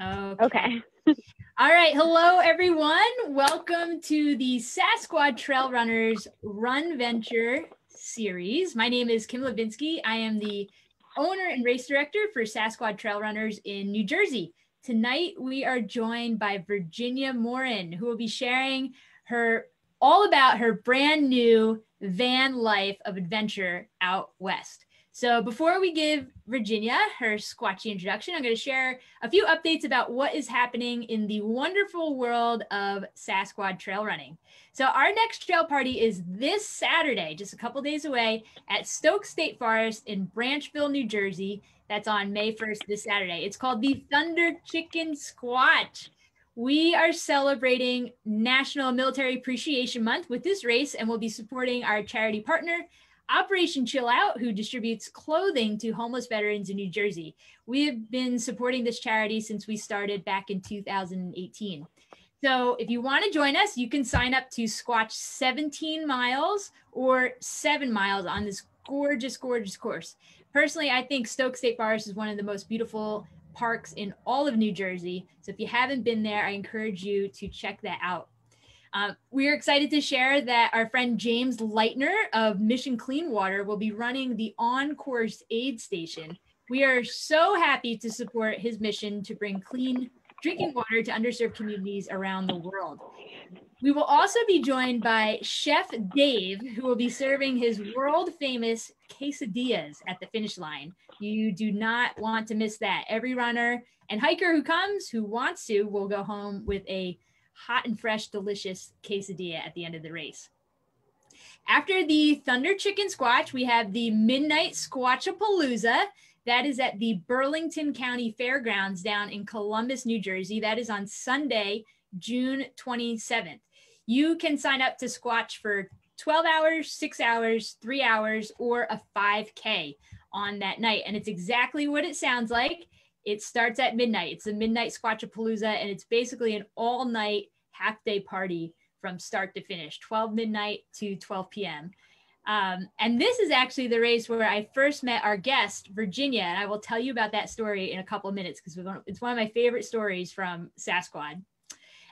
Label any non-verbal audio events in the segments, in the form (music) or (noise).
Okay. okay. (laughs) All right. Hello, everyone. Welcome to the Sassquad Trail Runners Run Venture series. My name is Kim Levinsky. I am the owner and race director for Sassquad Trail Runners in New Jersey. Tonight, we are joined by Virginia Morin, who will be sharing her all about her brand new van life of adventure out west. So before we give Virginia her squatchy introduction, I'm going to share a few updates about what is happening in the wonderful world of Sassquad trail running. So our next trail party is this Saturday, just a couple days away at Stokes State Forest in Branchville, New Jersey. That's on May 1st this Saturday. It's called the Thunder Chicken Squatch. We are celebrating National Military Appreciation Month with this race, and we'll be supporting our charity partner, Operation Chill Out, who distributes clothing to homeless veterans in New Jersey. We have been supporting this charity since we started back in 2018. So if you want to join us, you can sign up to Squatch 17 miles or seven miles on this gorgeous, gorgeous course. Personally, I think Stokes State Forest is one of the most beautiful parks in all of New Jersey. So if you haven't been there, I encourage you to check that out. Uh, we are excited to share that our friend James Leitner of Mission Clean Water will be running the on course aid station. We are so happy to support his mission to bring clean drinking water to underserved communities around the world. We will also be joined by Chef Dave, who will be serving his world famous quesadillas at the finish line. You do not want to miss that. Every runner and hiker who comes, who wants to, will go home with a hot and fresh, delicious quesadilla at the end of the race. After the Thunder Chicken Squatch, we have the Midnight Squatchapalooza. That is at the Burlington County Fairgrounds down in Columbus, New Jersey. That is on Sunday, June 27th. You can sign up to Squatch for 12 hours, six hours, three hours, or a 5K on that night. And it's exactly what it sounds like. It starts at midnight. It's a midnight Squatchapalooza, and it's basically an all night half day party from start to finish, 12 midnight to 12 p.m. Um, and this is actually the race where I first met our guest, Virginia. And I will tell you about that story in a couple of minutes because it's one of my favorite stories from Sassquad.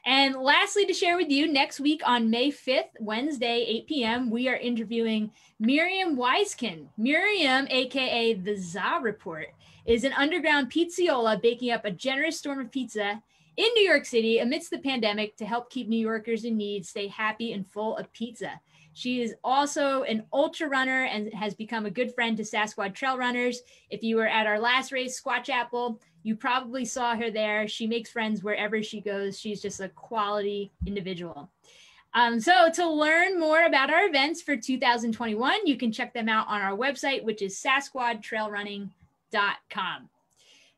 And lastly, to share with you, next week on May 5th, Wednesday, 8 p.m., we are interviewing Miriam Weiskin. Miriam, aka the Za Report, is an underground pizzaiola baking up a generous storm of pizza in New York City amidst the pandemic to help keep New Yorkers in need stay happy and full of pizza. She is also an ultra runner and has become a good friend to Sassquad trail runners. If you were at our last race, Squatch Apple, you probably saw her there. She makes friends wherever she goes. She's just a quality individual. Um, so to learn more about our events for 2021, you can check them out on our website, which is sassquadtrailrunning.com.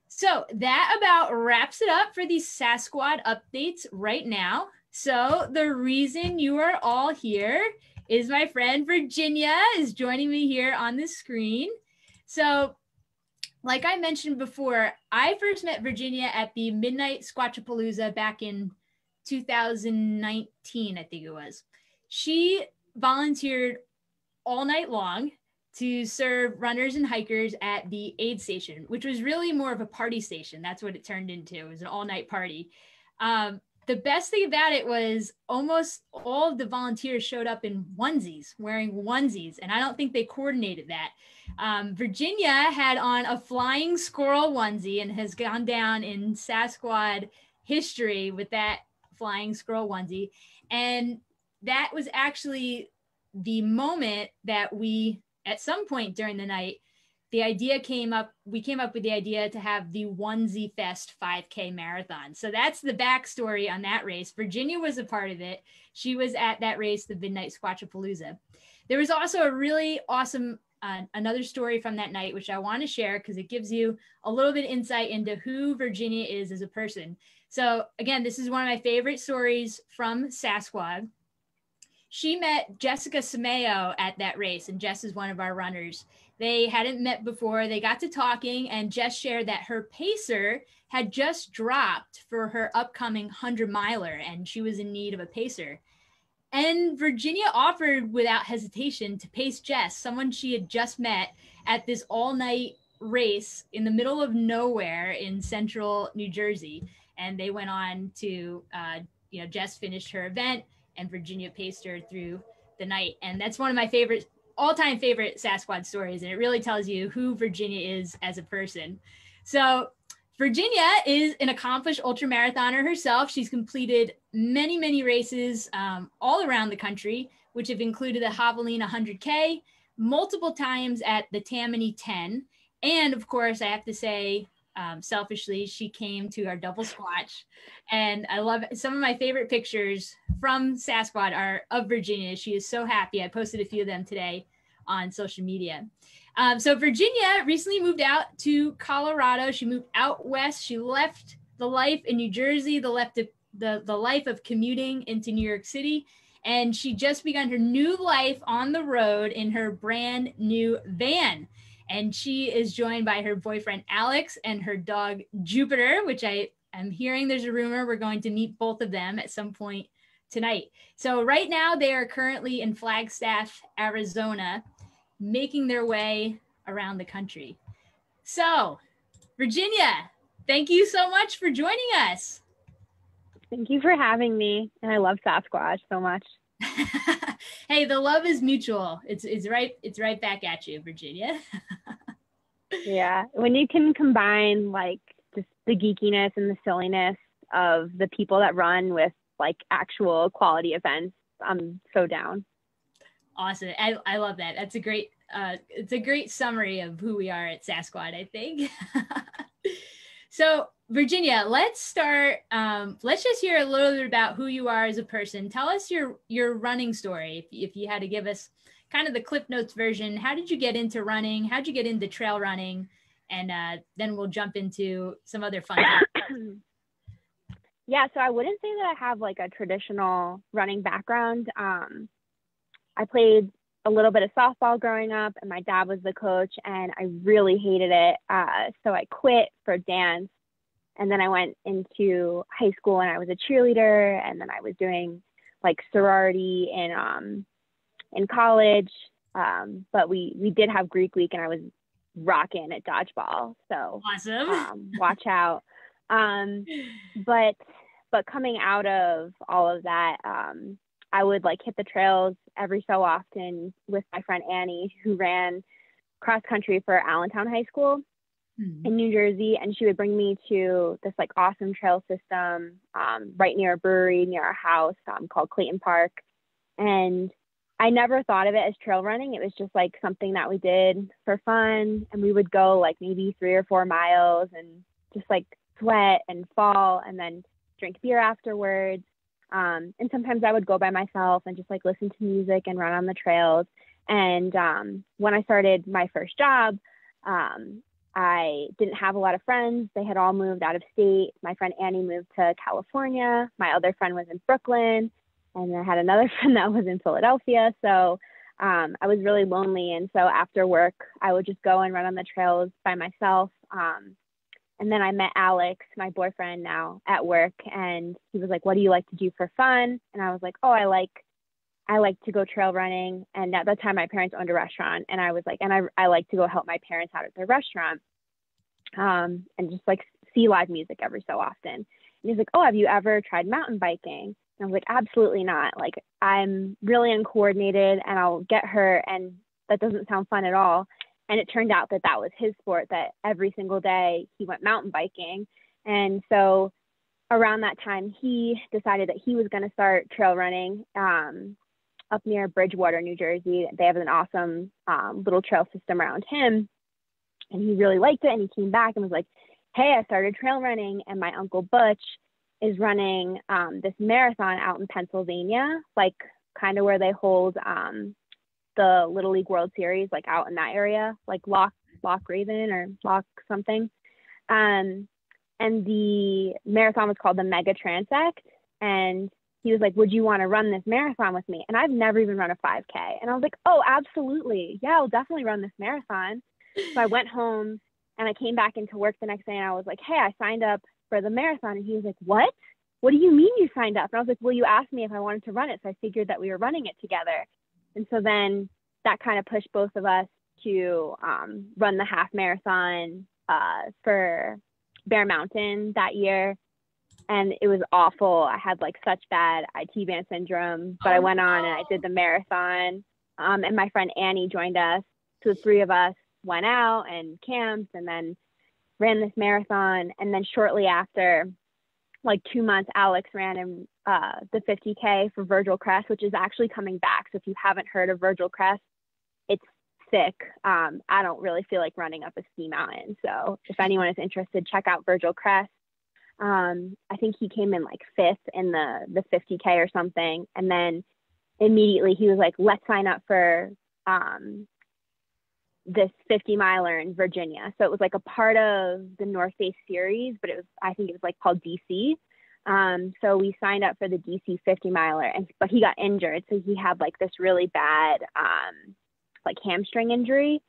So that about wraps it up for these Sassquad updates right now. So the reason you are all here is my friend Virginia is joining me here on the screen. So like I mentioned before, I first met Virginia at the Midnight Squatchapalooza back in 2019, I think it was. She volunteered all night long to serve runners and hikers at the aid station, which was really more of a party station. That's what it turned into. It was an all night party. Um, the best thing about it was almost all of the volunteers showed up in onesies, wearing onesies, and I don't think they coordinated that. Um, Virginia had on a flying squirrel onesie and has gone down in Sassquad history with that flying squirrel onesie. And that was actually the moment that we, at some point during the night, the idea came up we came up with the idea to have the onesie fest 5k marathon. So that's the backstory on that race. Virginia was a part of it. She was at that race the midnight squatchapalooza. There was also a really awesome uh, another story from that night which i want to share because it gives you a little bit insight into who virginia is as a person. So again this is one of my favorite stories from sassquad she met jessica sameo at that race and jess is one of our runners they hadn't met before. They got to talking, and Jess shared that her pacer had just dropped for her upcoming 100 miler, and she was in need of a pacer. And Virginia offered without hesitation to pace Jess, someone she had just met at this all night race in the middle of nowhere in central New Jersey. And they went on to, uh, you know, Jess finished her event and Virginia paced her through the night. And that's one of my favorite, all time favorite Sassquad stories. And it really tells you who Virginia is as a person. So Virginia is an accomplished ultramarathoner herself. She's completed many, many races um, all around the country, which have included the Javelina 100K, multiple times at the Tammany 10. And of course, I have to say, um, selfishly, she came to our double squatch. And I love it. some of my favorite pictures from Sassquad are of Virginia. She is so happy. I posted a few of them today on social media. Um, so Virginia recently moved out to Colorado. She moved out west. She left the life in New Jersey, the left of the, the life of commuting into New York City. And she just begun her new life on the road in her brand new van. And she is joined by her boyfriend Alex and her dog Jupiter, which I am hearing there's a rumor we're going to meet both of them at some point tonight. So right now they are currently in Flagstaff, Arizona making their way around the country. So, Virginia, thank you so much for joining us. Thank you for having me. And I love Sassquad so much. (laughs) hey, the love is mutual. It's it's right it's right back at you, Virginia. (laughs) yeah. When you can combine like just the geekiness and the silliness of the people that run with like actual quality events, I'm so down. Awesome. I, I love that. That's a great uh, it's a great summary of who we are at Sassquad, I think. (laughs) so Virginia, let's start. Um, let's just hear a little bit about who you are as a person. Tell us your your running story. If, if you had to give us kind of the Cliff Notes version, how did you get into running? How did you get into trail running? And uh, then we'll jump into some other fun. (coughs) yeah, so I wouldn't say that I have like a traditional running background. Um, I played a little bit of softball growing up, and my dad was the coach, and I really hated it. Uh, so I quit for dance, and then I went into high school, and I was a cheerleader, and then I was doing like sorority in um in college. Um, but we we did have Greek week, and I was rocking at dodgeball. So awesome! Um, watch out. Um, (laughs) but but coming out of all of that, um, I would like hit the trails every so often with my friend Annie, who ran cross country for Allentown High School mm-hmm. in New Jersey. And she would bring me to this like awesome trail system um, right near a brewery near our house um, called Clayton Park. And I never thought of it as trail running. It was just like something that we did for fun. And we would go like maybe three or four miles and just like sweat and fall and then drink beer afterwards. Um, and sometimes I would go by myself and just like listen to music and run on the trails. And um, when I started my first job, um, I didn't have a lot of friends. They had all moved out of state. My friend Annie moved to California. My other friend was in Brooklyn. And I had another (laughs) friend that was in Philadelphia. So um, I was really lonely. And so after work, I would just go and run on the trails by myself. Um, and then I met Alex, my boyfriend now at work, and he was like, "What do you like to do for fun?" And I was like, "Oh, I like I like to go trail running." And at that time my parents owned a restaurant, and I was like, "And I I like to go help my parents out at their restaurant." Um, and just like see live music every so often. And he's like, "Oh, have you ever tried mountain biking?" And I was like, "Absolutely not. Like I'm really uncoordinated and I'll get hurt and that doesn't sound fun at all." And it turned out that that was his sport that every single day he went mountain biking. And so around that time he decided that he was going to start trail running um, up near bridgewater new jersey. They have an awesome um, little trail system around him. And he really liked it and he came back and was like hey i started trail running and my uncle butch is running um, this marathon out in pennsylvania like kind of where they hold um, the Little League World Series, like out in that area, like Lock Loch Raven or Lock something. Um, and the marathon was called the Mega Transect. And he was like, Would you want to run this marathon with me? And I've never even run a 5K. And I was like, Oh, absolutely. Yeah, I'll definitely run this marathon. So I (sighs) went home and I came back into work the next day and I was like, Hey, I signed up for the marathon. And he was like, What? What do you mean you signed up? And I was like, Well, you asked me if I wanted to run it. So I figured that we were running it together. And so then that kind of pushed both of us to um, run the half marathon uh, for Bear Mountain that year. And it was awful. I had like such bad IT band syndrome, but oh, I went on and I did the marathon. Um, and my friend Annie joined us. So the three of us went out and camped and then ran this marathon. And then shortly after, like two months, Alex ran in uh, the 50K for Virgil Crest, which is actually coming back. So if you haven't heard of Virgil Crest, it's sick. Um, I don't really feel like running up a ski mountain. So if anyone is interested, check out Virgil Crest. Um, I think he came in like fifth in the the 50k or something, and then immediately he was like, "Let's sign up for um, this 50 miler in Virginia." So it was like a part of the North Face series, but it was I think it was like called DC. Um, so we signed up for the DC 50 miler, and but he got injured, so he had like this really bad um, like hamstring injury.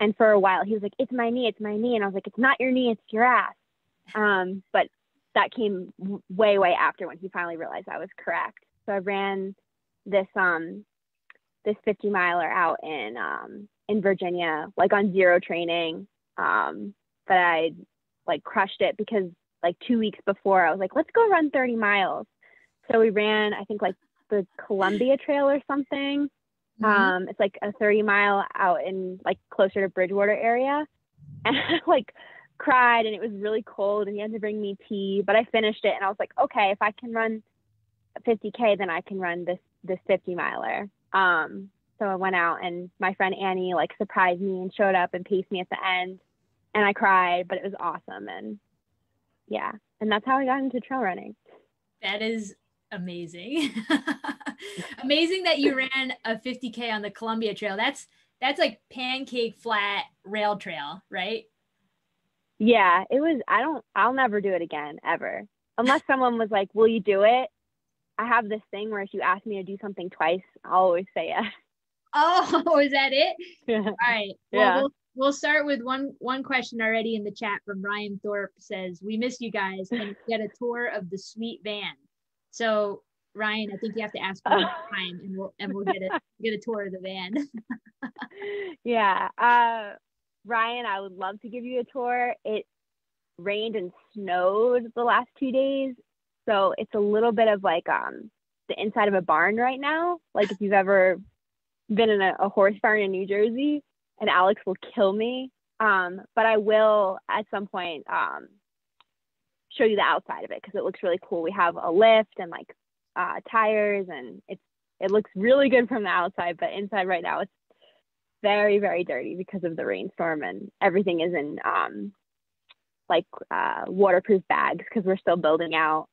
And for a while, he was like, "It's my knee, it's my knee," and I was like, "It's not your knee, it's your ass." Um, but that came way, way after when he finally realized I was correct. So I ran this um this 50 miler out in um in Virginia, like on zero training. Um, but I like crushed it because like two weeks before I was like, let's go run 30 miles. So we ran, I think like the Columbia Trail or something. Mm-hmm. Um, it's like a 30 mile out in like closer to Bridgewater area. (laughs) And I like cried and it was really cold and he had to bring me tea, but I finished it and I was like, okay, if I can run 50k, then I can run this this 50 miler. Um, so I went out and my friend Annie like surprised me and showed up and paced me at the end, and I cried, but it was awesome and yeah, and that's how I got into trail running. That is amazing. (laughs) amazing that you ran a 50k on the Columbia Trail. That's that's like pancake flat rail trail, right? Yeah, it was. I don't. I'll never do it again ever, unless someone was like, "Will you do it?" I have this thing where if you ask me to do something twice, I'll always say yes. Oh, (laughs) is that it? (laughs) Yeah. All right. Well, yeah. We'll, we'll start with one one question already in the chat from Ryan Thorpe says, "We miss you guys and get a tour of the sweet van." So Ryan, I think you have to ask one (laughs) time, and we'll and we'll get a get a tour of the van. (laughs) yeah. Uh, Ryan, I would love to give you a tour. It rained and snowed the last two days, so it's a little bit of like um the inside of a barn right now. Like if you've ever been in a, a horse barn in New Jersey, and Alex will kill me. Um, but I will at some point um, show you the outside of it because it looks really cool. We have a lift and like uh, tires, and it's it looks really good from the outside, but inside right now it's very very dirty because of the rainstorm and everything is in um like uh waterproof bags because we're still building out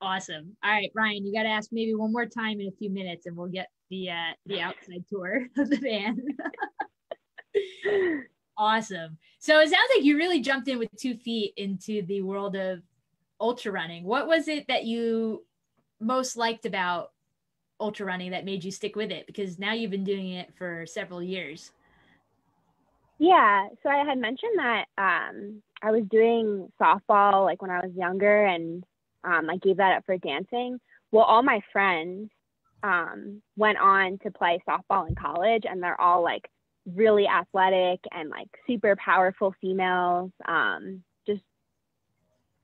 awesome all right ryan you got to ask maybe one more time in a few minutes and we'll get the uh the outside tour (laughs) of the van (laughs) awesome so it sounds like you really jumped in with two feet into the world of ultra running what was it that you most liked about ultra running that made you stick with it? Because now you've been doing it for several years. Yeah. So I had mentioned that um, I was doing softball like when I was younger and um, I gave that up for dancing. Well, all my friends um, went on to play softball in college and they're all like really athletic and like super powerful females. Um, just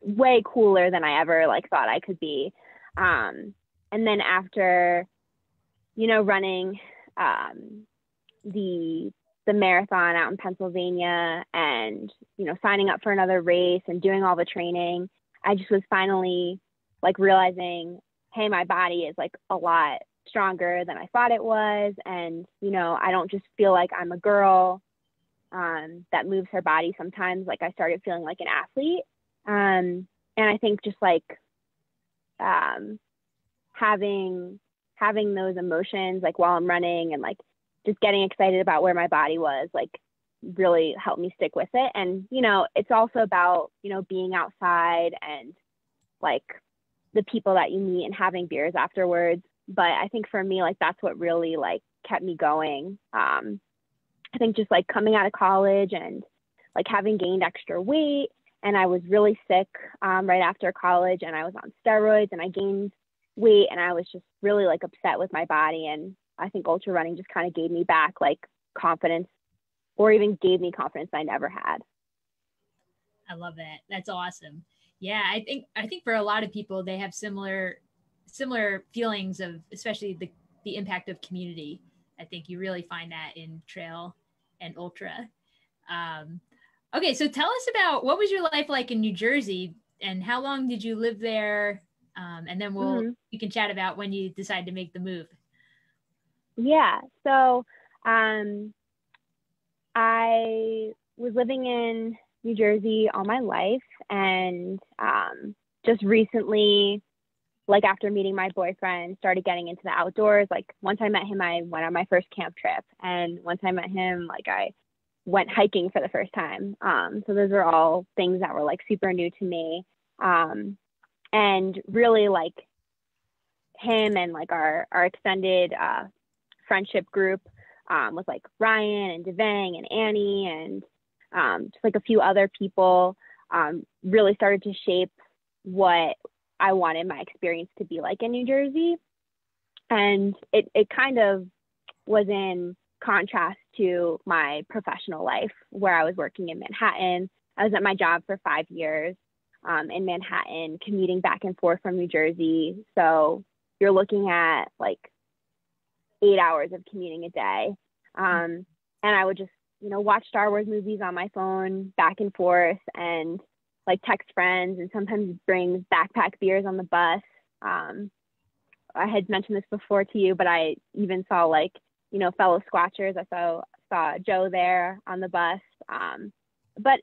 way cooler than I ever like thought I could be. Um, and then after you know running um, the the marathon out in Pennsylvania and you know signing up for another race and doing all the training I just was finally like realizing hey my body is like a lot stronger than I thought it was. And you know I don't just feel like I'm a girl um, that moves her body sometimes. Like I started feeling like an athlete. Um, and I think just like um, having having those emotions like while I'm running and like just getting excited about where my body was like really helped me stick with it. And you know it's also about you know being outside and like the people that you meet and having beers afterwards. But i think for me like that's what really like kept me going. Um i think just like coming out of college and like having gained extra weight and i was really sick um, right after college and i was on steroids and i gained weight and I was just really like upset with my body. And I think ultra running just kind of gave me back like confidence or even gave me confidence I never had. I love that. That's awesome. Yeah, I think I think for a lot of people they have similar similar feelings of especially the the impact of community. I think you really find that in trail and ultra. Um, okay, so tell us about what was your life like in New Jersey and how long did you live there? Um, and then we'll mm-hmm. we can chat about when you decide to make the move. Yeah, so um, I was living in New Jersey all my life, and um, just recently, like after meeting my boyfriend, started getting into the outdoors. Like once I met him, I went on my first camp trip, and once I met him, like I went hiking for the first time. Um, so those were all things that were like super new to me, um, and really like him and like our our extended uh, friendship group um, with like Ryan and Devang and Annie and um, just like a few other people um, really started to shape what I wanted my experience to be like in New Jersey. And it, it kind of was in contrast to my professional life where I was working in Manhattan. I was at my job for five years um, in Manhattan, commuting back and forth from New Jersey. So you're looking at like eight hours of commuting a day. Um, and I would just, you know, watch Star Wars movies on my phone back and forth and like text friends and sometimes bring backpack beers on the bus. Um, I had mentioned this before to you, but I even saw like, you know, fellow squatchers. I saw saw Joe there on the bus. Um, but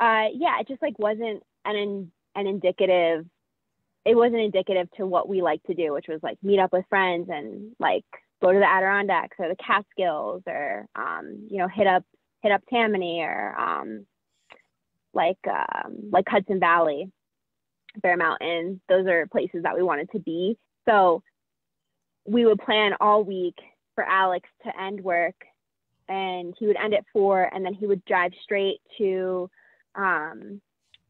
uh, yeah, it just like wasn't an an indicative. It wasn't indicative to what we like to do, which was like meet up with friends and like go to the Adirondacks or the Catskills or um, you know hit up hit up Tammany or um, like um, like Hudson Valley, Bear Mountain. Those are places that we wanted to be. So we would plan all week for Alex to end work, and he would end at four, and then he would drive straight to um,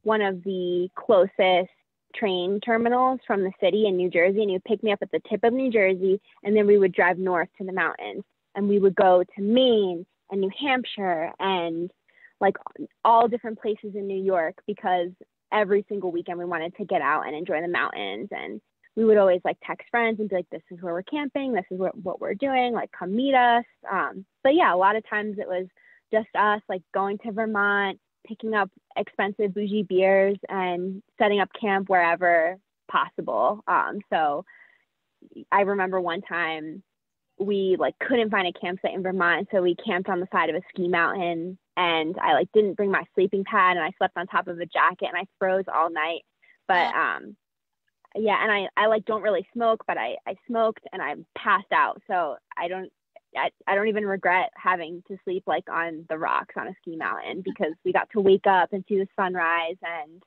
one of the closest train terminals from the city in New Jersey, and he would pick me up at the tip of New Jersey, and then we would drive north to the mountains, and we would go to Maine and New Hampshire and like all different places in New York because every single weekend we wanted to get out and enjoy the mountains. And we would always like text friends and be like this is where we're camping. This is what, what we're doing. Like come meet us. Um, but yeah a lot of times it was just us like going to vermont picking up expensive bougie beers and setting up camp wherever possible. Um, so I remember one time we like couldn't find a campsite in Vermont, so we camped on the side of a ski mountain and I like didn't bring my sleeping pad and I slept on top of a jacket and I froze all night. But um yeah, and I I like don't really smoke, but I I smoked and I passed out. So I don't I, I don't even regret having to sleep like on the rocks on a ski mountain because we got to wake up and see the sunrise and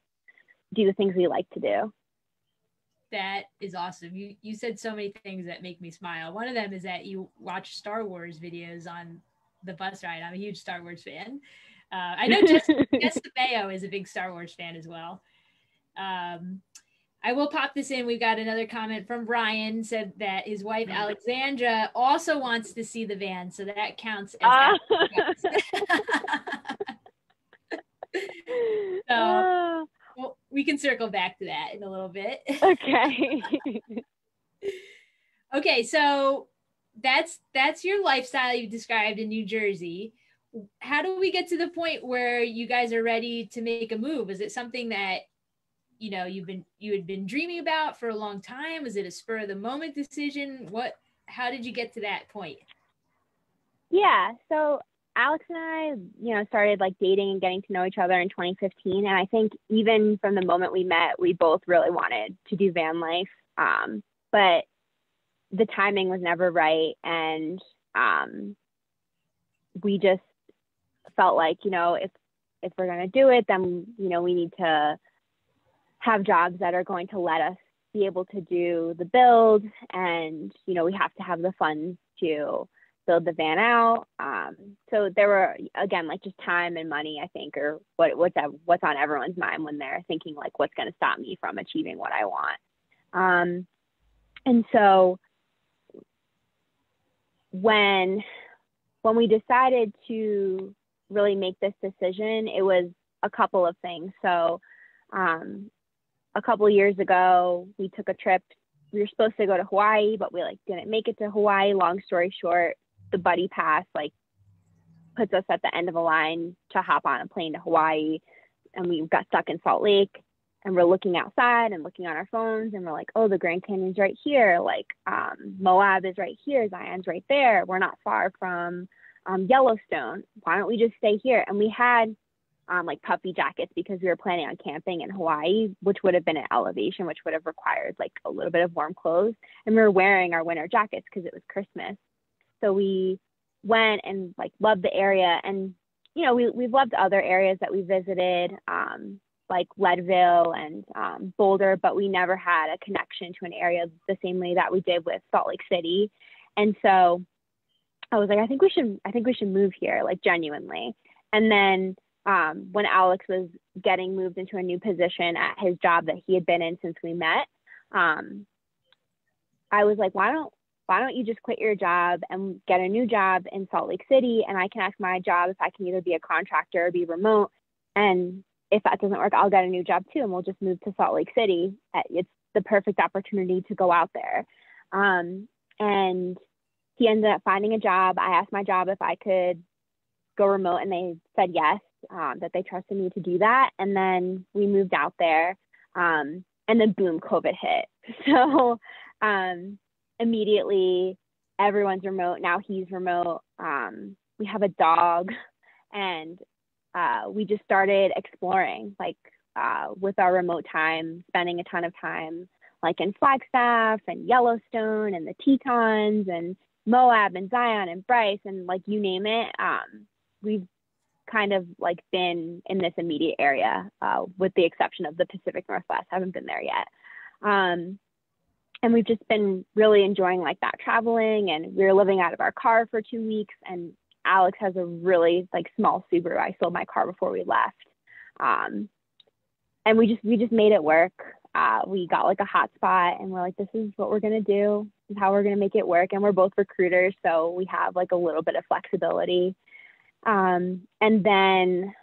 do the things we like to do. That is awesome. You you said so many things that make me smile. One of them is that you watch Star Wars videos on the bus ride. I'm a huge Star Wars fan. Uh, I know Jessica, (laughs) Mayo is a big Star Wars fan as well. Um, I will pop this in. We've got another comment from Brian said that his wife mm-hmm. Alexandra also wants to see the van, so that counts as uh. (laughs) so uh. well, we can circle back to that in a little bit. Okay. (laughs) okay, so that's that's your lifestyle you described in New Jersey. How do we get to the point where you guys are ready to make a move? Is it something that you know you've been you had been dreaming about for a long time? Was it a spur of the moment decision? What how did you get to that point? Yeah so alex and i you know started like dating and getting to know each other in 2015 and i think even from the moment we met we both really wanted to do van life um, but the timing was never right and um, we just felt like you know if if we're going to do it then you know we need to have jobs that are going to let us be able to do the build and you know we have to have the funds to build the van out um, so there were again like just time and money i think or what what's what's on everyone's mind when they're thinking like what's going to stop me from achieving what i want um, and so when when we decided to really make this decision, it was a couple of things. So, um, a couple years ago, we took a trip. We were supposed to go to Hawaii, but we like didn't make it to Hawaii. Long story short, the buddy pass like puts us at the end of a line to hop on a plane to Hawaii, and we got stuck in Salt Lake. And we're looking outside and looking on our phones, and we're like, "Oh, the Grand Canyon's right here. Like, um, Moab is right here. Zion's right there. We're not far from um, Yellowstone. Why don't we just stay here?" And we had um, like puffy jackets because we were planning on camping in Hawaii, which would have been an elevation, which would have required like a little bit of warm clothes. And we were wearing our winter jackets because it was Christmas. So we went and like loved the area. And, you know, we, we've loved other areas that we visited, um, like Leadville and um, Boulder, but we never had a connection to an area the same way that we did with Salt Lake City. And so I was like, I think we should, I think we should move here, like genuinely. And then um, when Alex was getting moved into a new position at his job that he had been in since we met, um, I was like, why don't why don't you just quit your job and get a new job in Salt Lake City and I can ask my job if I can either be a contractor or be remote and if that doesn't work I'll get a new job too and we'll just move to Salt Lake City. Uh, it's the perfect opportunity to go out there. Um, and he ended up finding a job. I asked my job if I could go remote and they said yes um, that they trusted me to do that. And then we moved out there. Um, and then boom, COVID hit. (laughs) So um, immediately everyone's remote. Now he's remote. Um, we have a dog and uh, we just started exploring like uh, with our remote time, spending a ton of time like in Flagstaff and Yellowstone and the Tetons and Moab and Zion and Bryce and like you name it. Um, we've kind of like been in this immediate area, uh, with the exception of the Pacific Northwest. haven't been there yet. Um, and we've just been really enjoying like that traveling and we were living out of our car for two weeks and Alex has a really like small Subaru. I sold my car before we left. Um, and we just we just made it work. Uh, we got like a hot spot and we're like, this is what we're gonna do. This is how we're gonna make it work. And we're both recruiters, so we have like a little bit of flexibility. Um, and then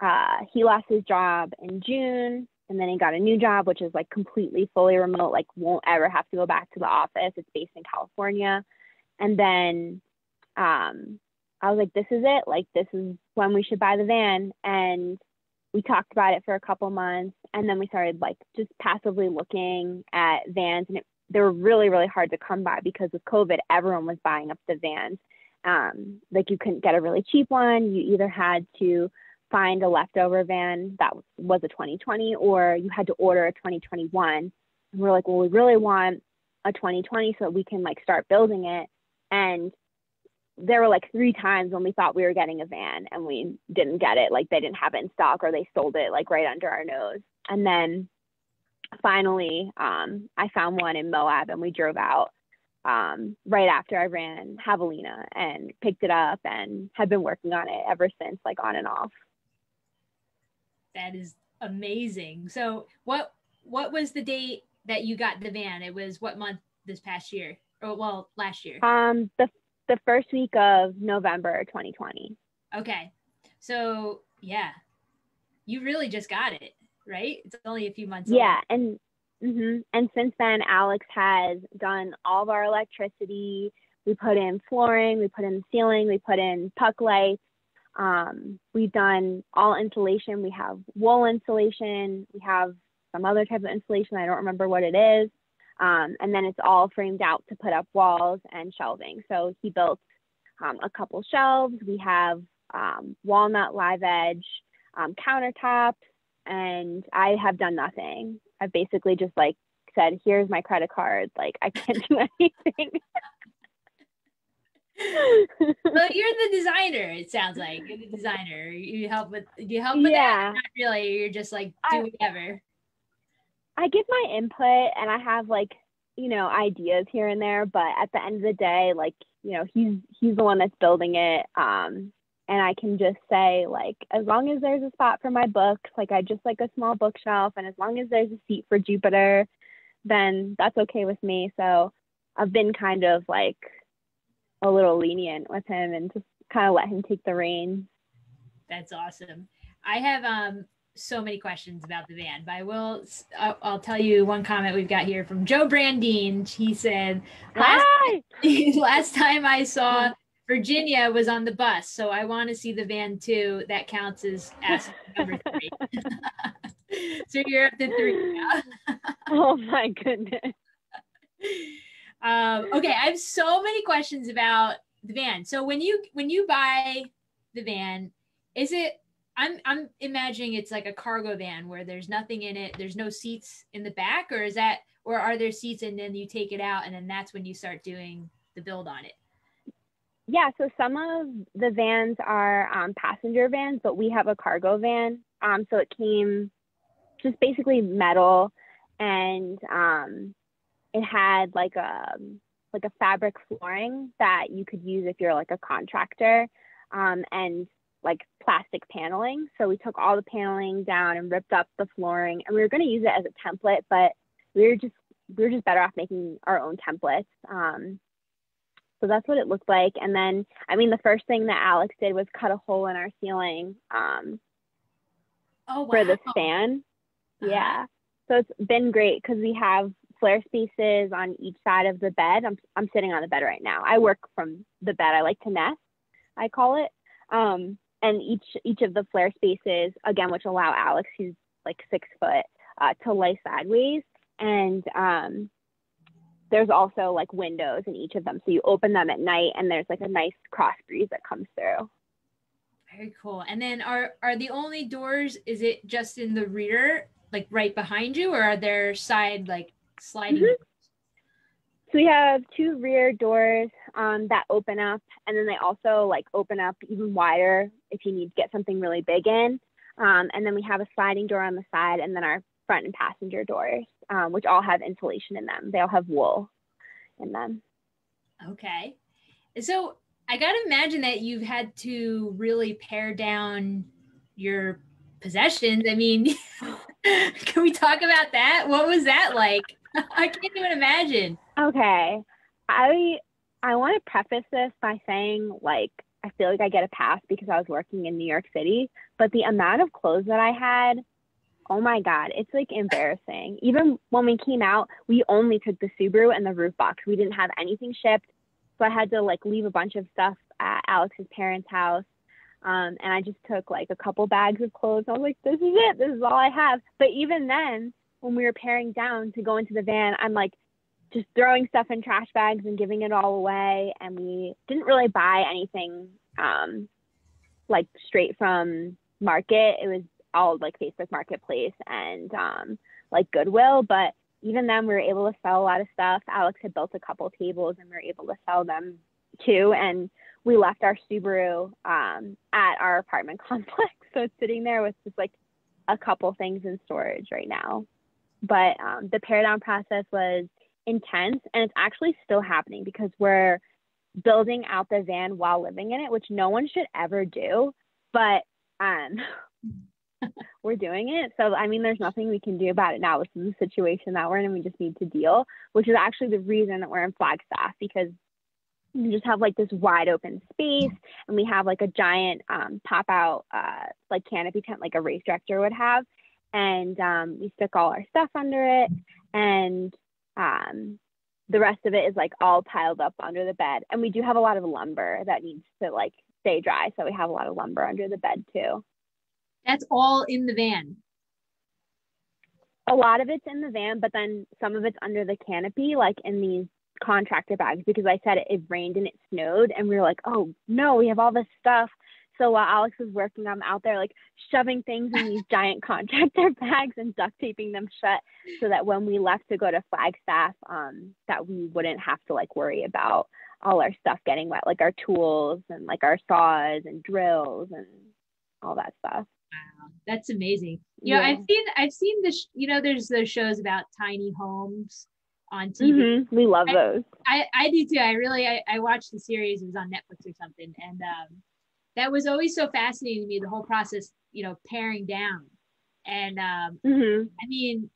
uh, he lost his job in June, and then he got a new job, which is like completely fully remote, like won't ever have to go back to the office. It's based in California. And then um, I was like, this is it. Like, this is when we should buy the van. And we talked about it for a couple months. And then we started like just passively looking at vans. And it, they were really, really hard to come by because with COVID, everyone was buying up the vans um, like you couldn't get a really cheap one. You either had to find a leftover van that was a 2020 or you had to order a 2021. And we're like, well, we really want a 2020 so we can like start building it. And there were like three times when we thought we were getting a van and we didn't get it. Like they didn't have it in stock or they sold it like right under our nose. And then finally, um, I found one in Moab and we drove out um, right after I ran Javelina and picked it up and have been working on it ever since, like on and off. That is amazing. So what what was the date that you got the van? It was what month this past year? Or well, last year. Um the the first week of November 2020. Okay. So yeah. You really just got it, right? It's only a few months Yeah, old. and Mm-hmm. And since then, Alex has done all of our electricity. We put in flooring, we put in the ceiling, we put in puck lights. Um, we've done all insulation. We have wool insulation. We have some other type of insulation. I don't remember what it is. Um, and then it's all framed out to put up walls and shelving. So he built um, a couple shelves. We have um, walnut live edge um, countertops, and I have done nothing. I've basically just like said, here's my credit card. Like I can't do (laughs) anything. (laughs) well, you're the designer. It sounds like you're the designer. You help with. You help with yeah. that? Not really. You're just like do I, whatever. I give my input, and I have like you know ideas here and there. But at the end of the day, like you know, he's he's the one that's building it. Um, and I can just say like as long as there's a spot for my books, like I just like a small bookshelf and as long as there's a seat for Jupiter, then that's okay with me. So I've been kind of like a little lenient with him and just kind of let him take the reins. That's awesome. I have um so many questions about the van, but I will. I'll, I'll, tell you one comment we've got here from Joe Brandine. He said, "Last (laughs) last time I saw Virginia was on the bus, so I want to see the van too. That counts as ask number three. (laughs) so you're up to three now. (laughs) oh my goodness. Um, okay, I have so many questions about the van. So when you when you buy the van, is it I'm I'm imagining it's like a cargo van where there's nothing in it, there's no seats in the back, or is that or are there seats and then you take it out and then that's when you start doing the build on it? Yeah, so some of the vans are um, passenger vans, but we have a cargo van. Um, so it came just basically metal, and um, it had like a like a fabric flooring that you could use if you're like a contractor, um, and like plastic paneling. So we took all the paneling down and ripped up the flooring, and we were going to use it as a template, but we were just we were just better off making our own templates. Um, so that's what it looked like. And then, I mean, the first thing that Alex did was cut a hole in our ceiling um, oh, wow. for the fan. Uh-huh. Yeah. So it's been great because we have flare spaces on each side of the bed. I'm, I'm sitting on the bed right now. I work from the bed. I like to nest, I call it. Um, and each each of the flare spaces, again, which allow Alex, who's like six foot, uh, to lay sideways. And um, there's also like windows in each of them. So you open them at night and there's like a nice cross breeze that comes through. Very cool. And then are are the only doors is it just in the rear like right behind you or are there side like sliding mm-hmm. So we have two rear doors um, that open up, and then they also like open up even wider if you need to get something really big in. Um, and then we have a sliding door on the side, and then our front and passenger doors, um, which all have insulation in them. They all have wool in them. Okay. So I got to imagine that you've had to really pare down your possessions. I mean, (laughs) can we talk about that? What was that like? (laughs) I can't even imagine. Okay. I I want to preface this by saying like I feel like I get a pass because I was working in New York City, but the amount of clothes that I had oh my god it's like embarrassing. Even when we came out we only took the subaru and the roof box. We didn't have anything shipped. So i had to like leave a bunch of stuff at alex's parents house. Um, and i just took like a couple bags of clothes. I was like this is it. This is all i have. But even then when we were paring down to go into the van i'm like just throwing stuff in trash bags and giving it all away. And we didn't really buy anything um, like straight from market. It was all like Facebook Marketplace and um, like Goodwill. But even then, we were able to sell a lot of stuff. Alex had built a couple tables and we were able to sell them too. And we left our Subaru um, at our apartment (laughs) complex. So it's sitting there with just like a couple things in storage right now. But um, the pare down process was intense and it's actually still happening because we're building out the van while living in it, which no one should ever do. But um, (laughs) we're doing it. So, I mean, there's nothing we can do about it now. This is the situation that we're in, and we just need to deal, which is actually the reason that we're in Flagstaff because we just have like this wide open space and we have like a giant um, pop out uh, like canopy tent like a race director would have and um, we stick all our stuff under it and um, the rest of it is like all piled up under the bed and we do have a lot of lumber that needs to like stay dry so we have a lot of lumber under the bed too that's all in the van. A lot of it's in the van, but then some of it's under the canopy, like in these contractor bags, because I said it, it rained and it snowed, and we were like, oh no, we have all this stuff. So while Alex was working, I'm out there like shoving things in these giant (laughs) contractor bags and duct taping them shut so that when we left to go to Flagstaff, um, that we wouldn't have to like worry about all our stuff getting wet, like our tools and like our saws and drills and all that stuff. Wow, that's amazing. You yeah. know, I've seen I've seen this. You know, there's those shows about tiny homes on TV. Mm-hmm. We love I, those. I, I do too. I really I, I watched the series. It was on Netflix or something, and um, that was always so fascinating to me. The whole process, you know, paring down, and um, mm-hmm. I mean,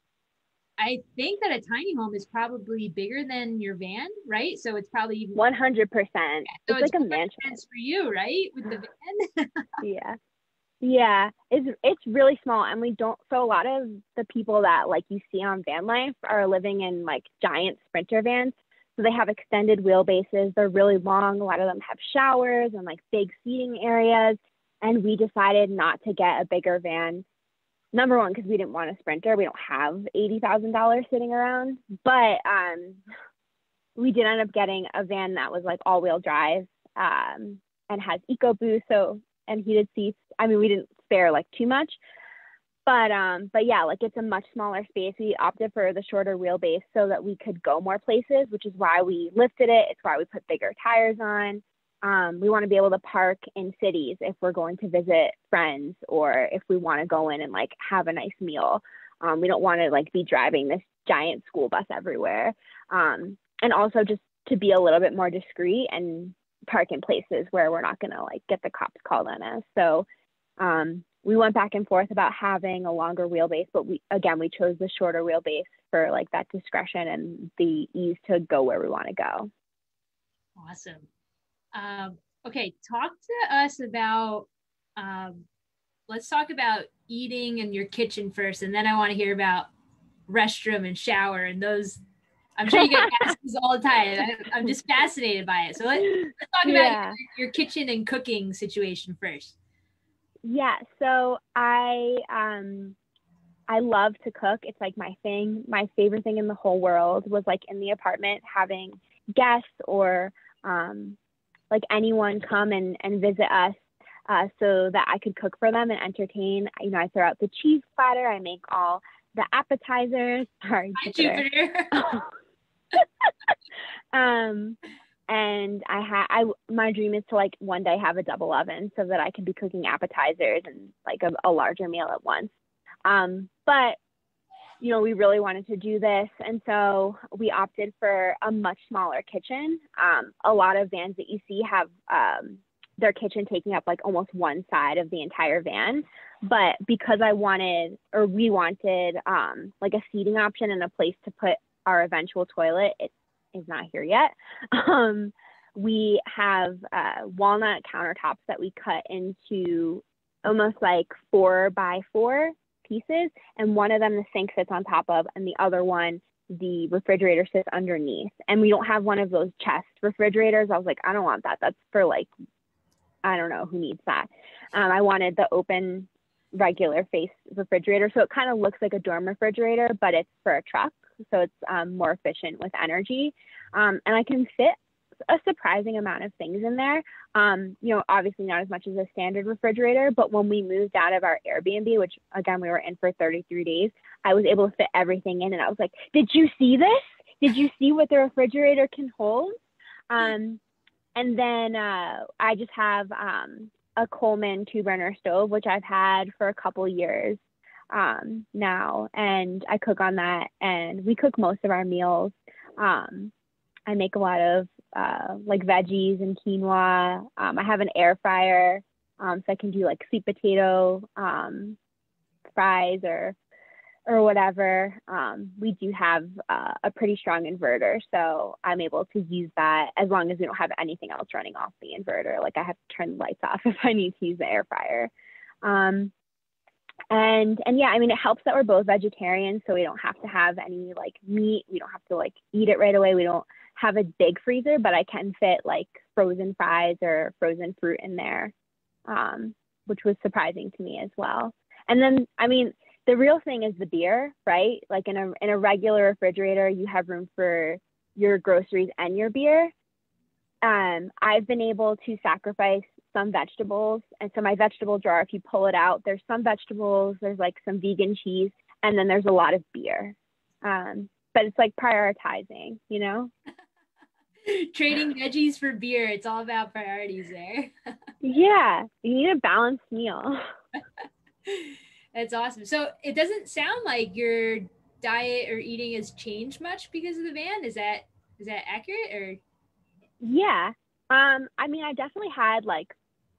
I think that a tiny home is probably bigger than your van, right? So it's probably even one hundred percent. So it's, it's like a mansion for you, right? With the (laughs) van. (laughs) yeah. Yeah, it's it's really small, and we don't. So a lot of the people that like you see on van life are living in like giant sprinter vans. So they have extended wheelbases. They're really long. A lot of them have showers and like big seating areas. And we decided not to get a bigger van. Number one, because we didn't want a sprinter. We don't have eighty thousand dollars sitting around. But um, we did end up getting a van that was like all-wheel drive um, and has EcoBoost. So and heated seats. I mean, we didn't spare like too much, but um, but yeah, like it's a much smaller space. We opted for the shorter wheelbase so that we could go more places, which is why we lifted it. It's why we put bigger tires on. Um, we want to be able to park in cities if we're going to visit friends or if we want to go in and like have a nice meal. Um, we don't want to like be driving this giant school bus everywhere. Um, and also just to be a little bit more discreet and park in places where we're not going to like get the cops called on us. So um, we went back and forth about having a longer wheelbase, but we again we chose the shorter wheelbase for like that discretion and the ease to go where we want to go. Awesome. Um, okay, talk to us about. Um, let's talk about eating in your kitchen first, and then I want to hear about restroom and shower and those I'm sure you get (laughs) asked this all the time. I, am just fascinated by it. So let, us talk about yeah. your, your, kitchen and cooking situation first. Yeah. So I um I love to cook. It's like my thing. My favorite thing in the whole world was like in the apartment having guests or um like anyone come and, and visit us uh, so that I could cook for them and entertain. You know, I throw out the cheese platter. I make all the appetizers. (laughs) Sorry, Hi, Jupiter. Jupiter. (laughs) (laughs) um, and I had I my dream is to like one day have a double oven so that I can be cooking appetizers and like a, a larger meal at once. Um, but you know, we really wanted to do this, and so we opted for a much smaller kitchen. Um, a lot of vans that you see have um, their kitchen taking up like almost one side of the entire van. But because I wanted, or we wanted, um, like a seating option and a place to put our eventual toilet. It is not here yet. (laughs) Um, we have uh, walnut countertops that we cut into almost like four by four pieces, and one of them the sink sits on top of, and the other one the refrigerator sits underneath. And we don't have one of those chest refrigerators. I was like, I don't want that. That's for like, I don't know who needs that. Um, I wanted the open regular face refrigerator. So it kind of looks like a dorm refrigerator, but it's for a truck so it's um, more efficient with energy. Um, and I can fit a surprising amount of things in there. Um, you know, obviously not as much as a standard refrigerator, but when we moved out of our Airbnb, which again we were in for 33 days, I was able to fit everything in, and I was like, "Did you see this? Did you see what the refrigerator can hold?" Um, and then uh, I just have um, a Coleman two burner stove, which I've had for a couple years um, now, and I cook on that. And we cook most of our meals. Um, I make a lot of uh, like veggies and quinoa. Um, I have an air fryer, um, so I can do like sweet potato um, fries or or whatever. Um, we do have uh, a pretty strong inverter, so I'm able to use that as long as we don't have anything else running off the inverter. Like I have to turn the lights off (laughs) if I need to use the air fryer. Um, and and yeah i mean it helps that we're both vegetarians so we don't have to have any like meat. We don't have to like eat it right away. We don't have a big freezer but i can fit like frozen fries or frozen fruit in there um, which was surprising to me as well. And then i mean the real thing is the beer right? Like in a in a regular refrigerator you have room for your groceries and your beer. Um, i've been able to sacrifice some vegetables. And so my vegetable jar, if you pull it out, there's some vegetables, there's like some vegan cheese, and then there's a lot of beer. Um, but it's like prioritizing, you know? (laughs) Trading veggies for beer. It's all about priorities there. (laughs) yeah, you need a balanced meal. (laughs) That's awesome. So it doesn't sound like your diet or eating has changed much because of the van. Is that is that accurate or? Yeah. Um, I mean, I definitely had like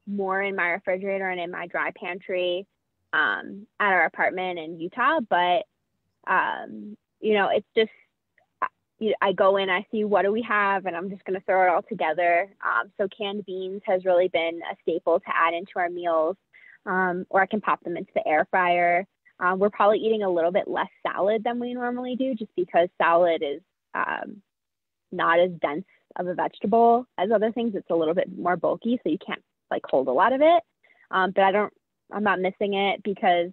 more in my refrigerator and in my dry pantry um, at our apartment in Utah, but um, you know, it's just I go in, I see what do we have, and I'm just going to throw it all together. Um, so canned beans has really been a staple to add into our meals, um, or I can pop them into the air fryer. Um, we're probably eating a little bit less salad than we normally do, just because salad is um, not as dense of a vegetable as other things. It's a little bit more bulky, so you can't like hold a lot of it. Um, but I don't, I'm not missing it because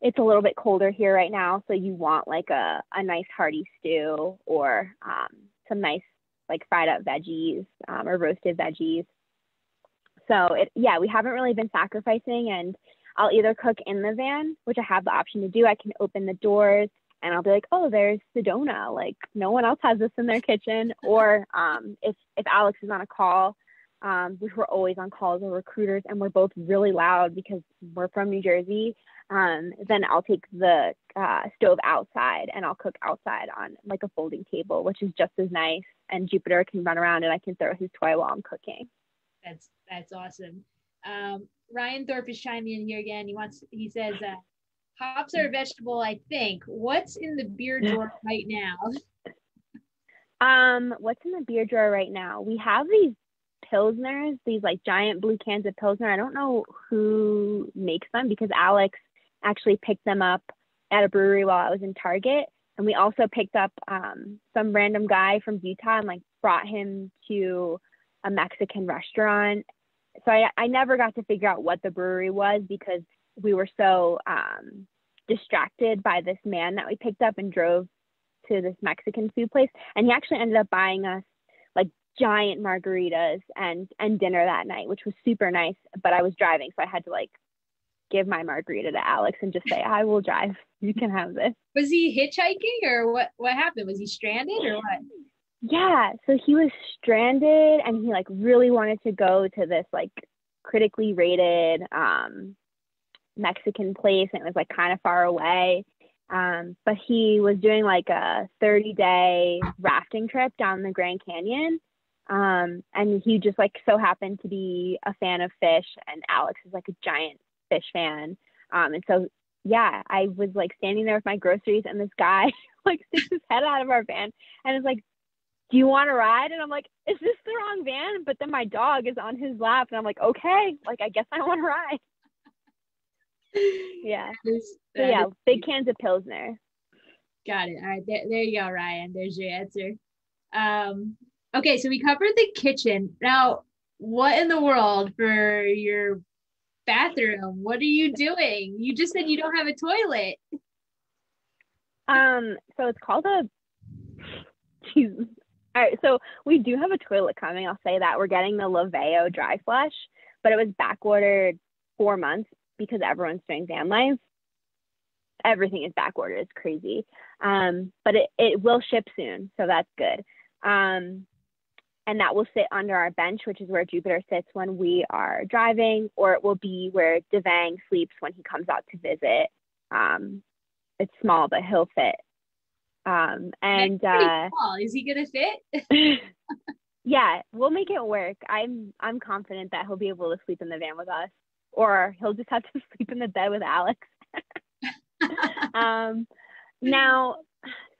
it's a little bit colder here right now, so you want like a, a nice hearty stew or um, some nice like fried up veggies um, or roasted veggies. So it yeah, we haven't really been sacrificing and I'll either cook in the van, which I have the option to do. I can open the doors and I'll be like, oh, there's Sedona. Like no one else has this in their kitchen. Or um, if if Alex is on a call, um, which we're always on calls with recruiters and we're both really loud because we're from New Jersey um, then I'll take the uh, stove outside and I'll cook outside on like a folding table, which is just as nice. And Jupiter can run around and I can throw his toy while I'm cooking. That's that's awesome. Um, Ryan Thorpe is chiming in here again. He wants he says uh, hops are a vegetable. I think. What's in the beer (laughs) drawer right now? Um, what's in the beer drawer right now? We have these pilsners, these like giant blue cans of pilsner. I don't know who makes them because Alex actually picked them up at a brewery while I was in Target. And we also picked up um, some random guy from Utah and like brought him to a Mexican restaurant. So I, I never got to figure out what the brewery was because we were so um, distracted by this man that we picked up and drove to this Mexican food place. And he actually ended up buying us like giant margaritas and and dinner that night, which was super nice. But I was driving, so I had to like give my margarita to Alex and just say, I will drive. You can have this. Was he hitchhiking or what what happened? Was he stranded or what? Yeah. So he was stranded and he like really wanted to go to this like critically rated um Mexican place and it was like kind of far away. Um, but he was doing like a 30 day rafting trip down the Grand Canyon. Um, and he just like so happened to be a fan of fish and Alex is like a giant fish fan. Um, and so, yeah, I was like standing there with my groceries, and this guy (laughs) like sticks his head out of our van and is like, "Do you want to ride?" And I'm like, "Is this the wrong van?" But then my dog is on his lap, and I'm like, "Okay, like I guess I want to ride." yeah. so yeah, big cans of pilsner. Got it. All right, there, there you go, Ryan. There's your answer. Um, okay, so we covered the kitchen. Now, what in the world for your bathroom. What are you doing? You just said you don't have a toilet. Um, so it's called a Jesus. All right, so we do have a toilet coming. I'll say that we're getting the Laveo dry flush, but it was back ordered four months because everyone's doing van life. Everything is back ordered. It's crazy. Um, but it, it will ship soon, so that's good. Um, and that will sit under our bench, which is where Jupiter sits when we are driving, or it will be where Devang sleeps when he comes out to visit. Um, it's small, but he'll fit. Um, and uh, is he gonna fit? (laughs) yeah, we'll make it work. I'm I'm confident that he'll be able to sleep in the van with us, or he'll just have to (laughs) sleep in the bed with Alex. (laughs) um, now,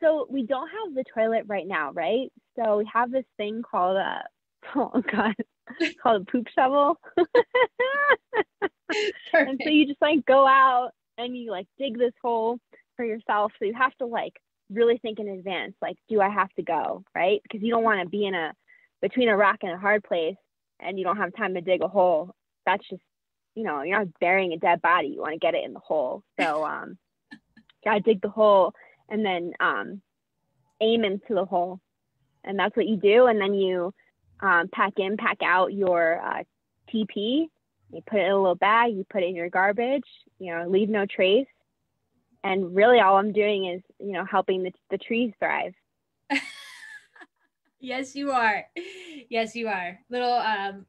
so we don't have the toilet right now, right? So we have this thing called a (laughs) oh god, called a poop shovel. (laughs) and so you just like go out and you like dig this hole for yourself. So you have to like really think in advance, like, do I have to go? Right? Because you don't want to be in a between a rock and a hard place and you don't have time to dig a hole. That's just you know, you're not burying a dead body. You want to get it in the hole. So um (laughs) gotta dig the hole and then um aim into the hole and that's what you do. And then you um, pack in, pack out your uh, TP. You put it in a little bag. You put it in your garbage. You know, leave no trace. And really, all I'm doing is, you know, helping the the trees thrive. (laughs) yes, you are. Yes, you are. Little um,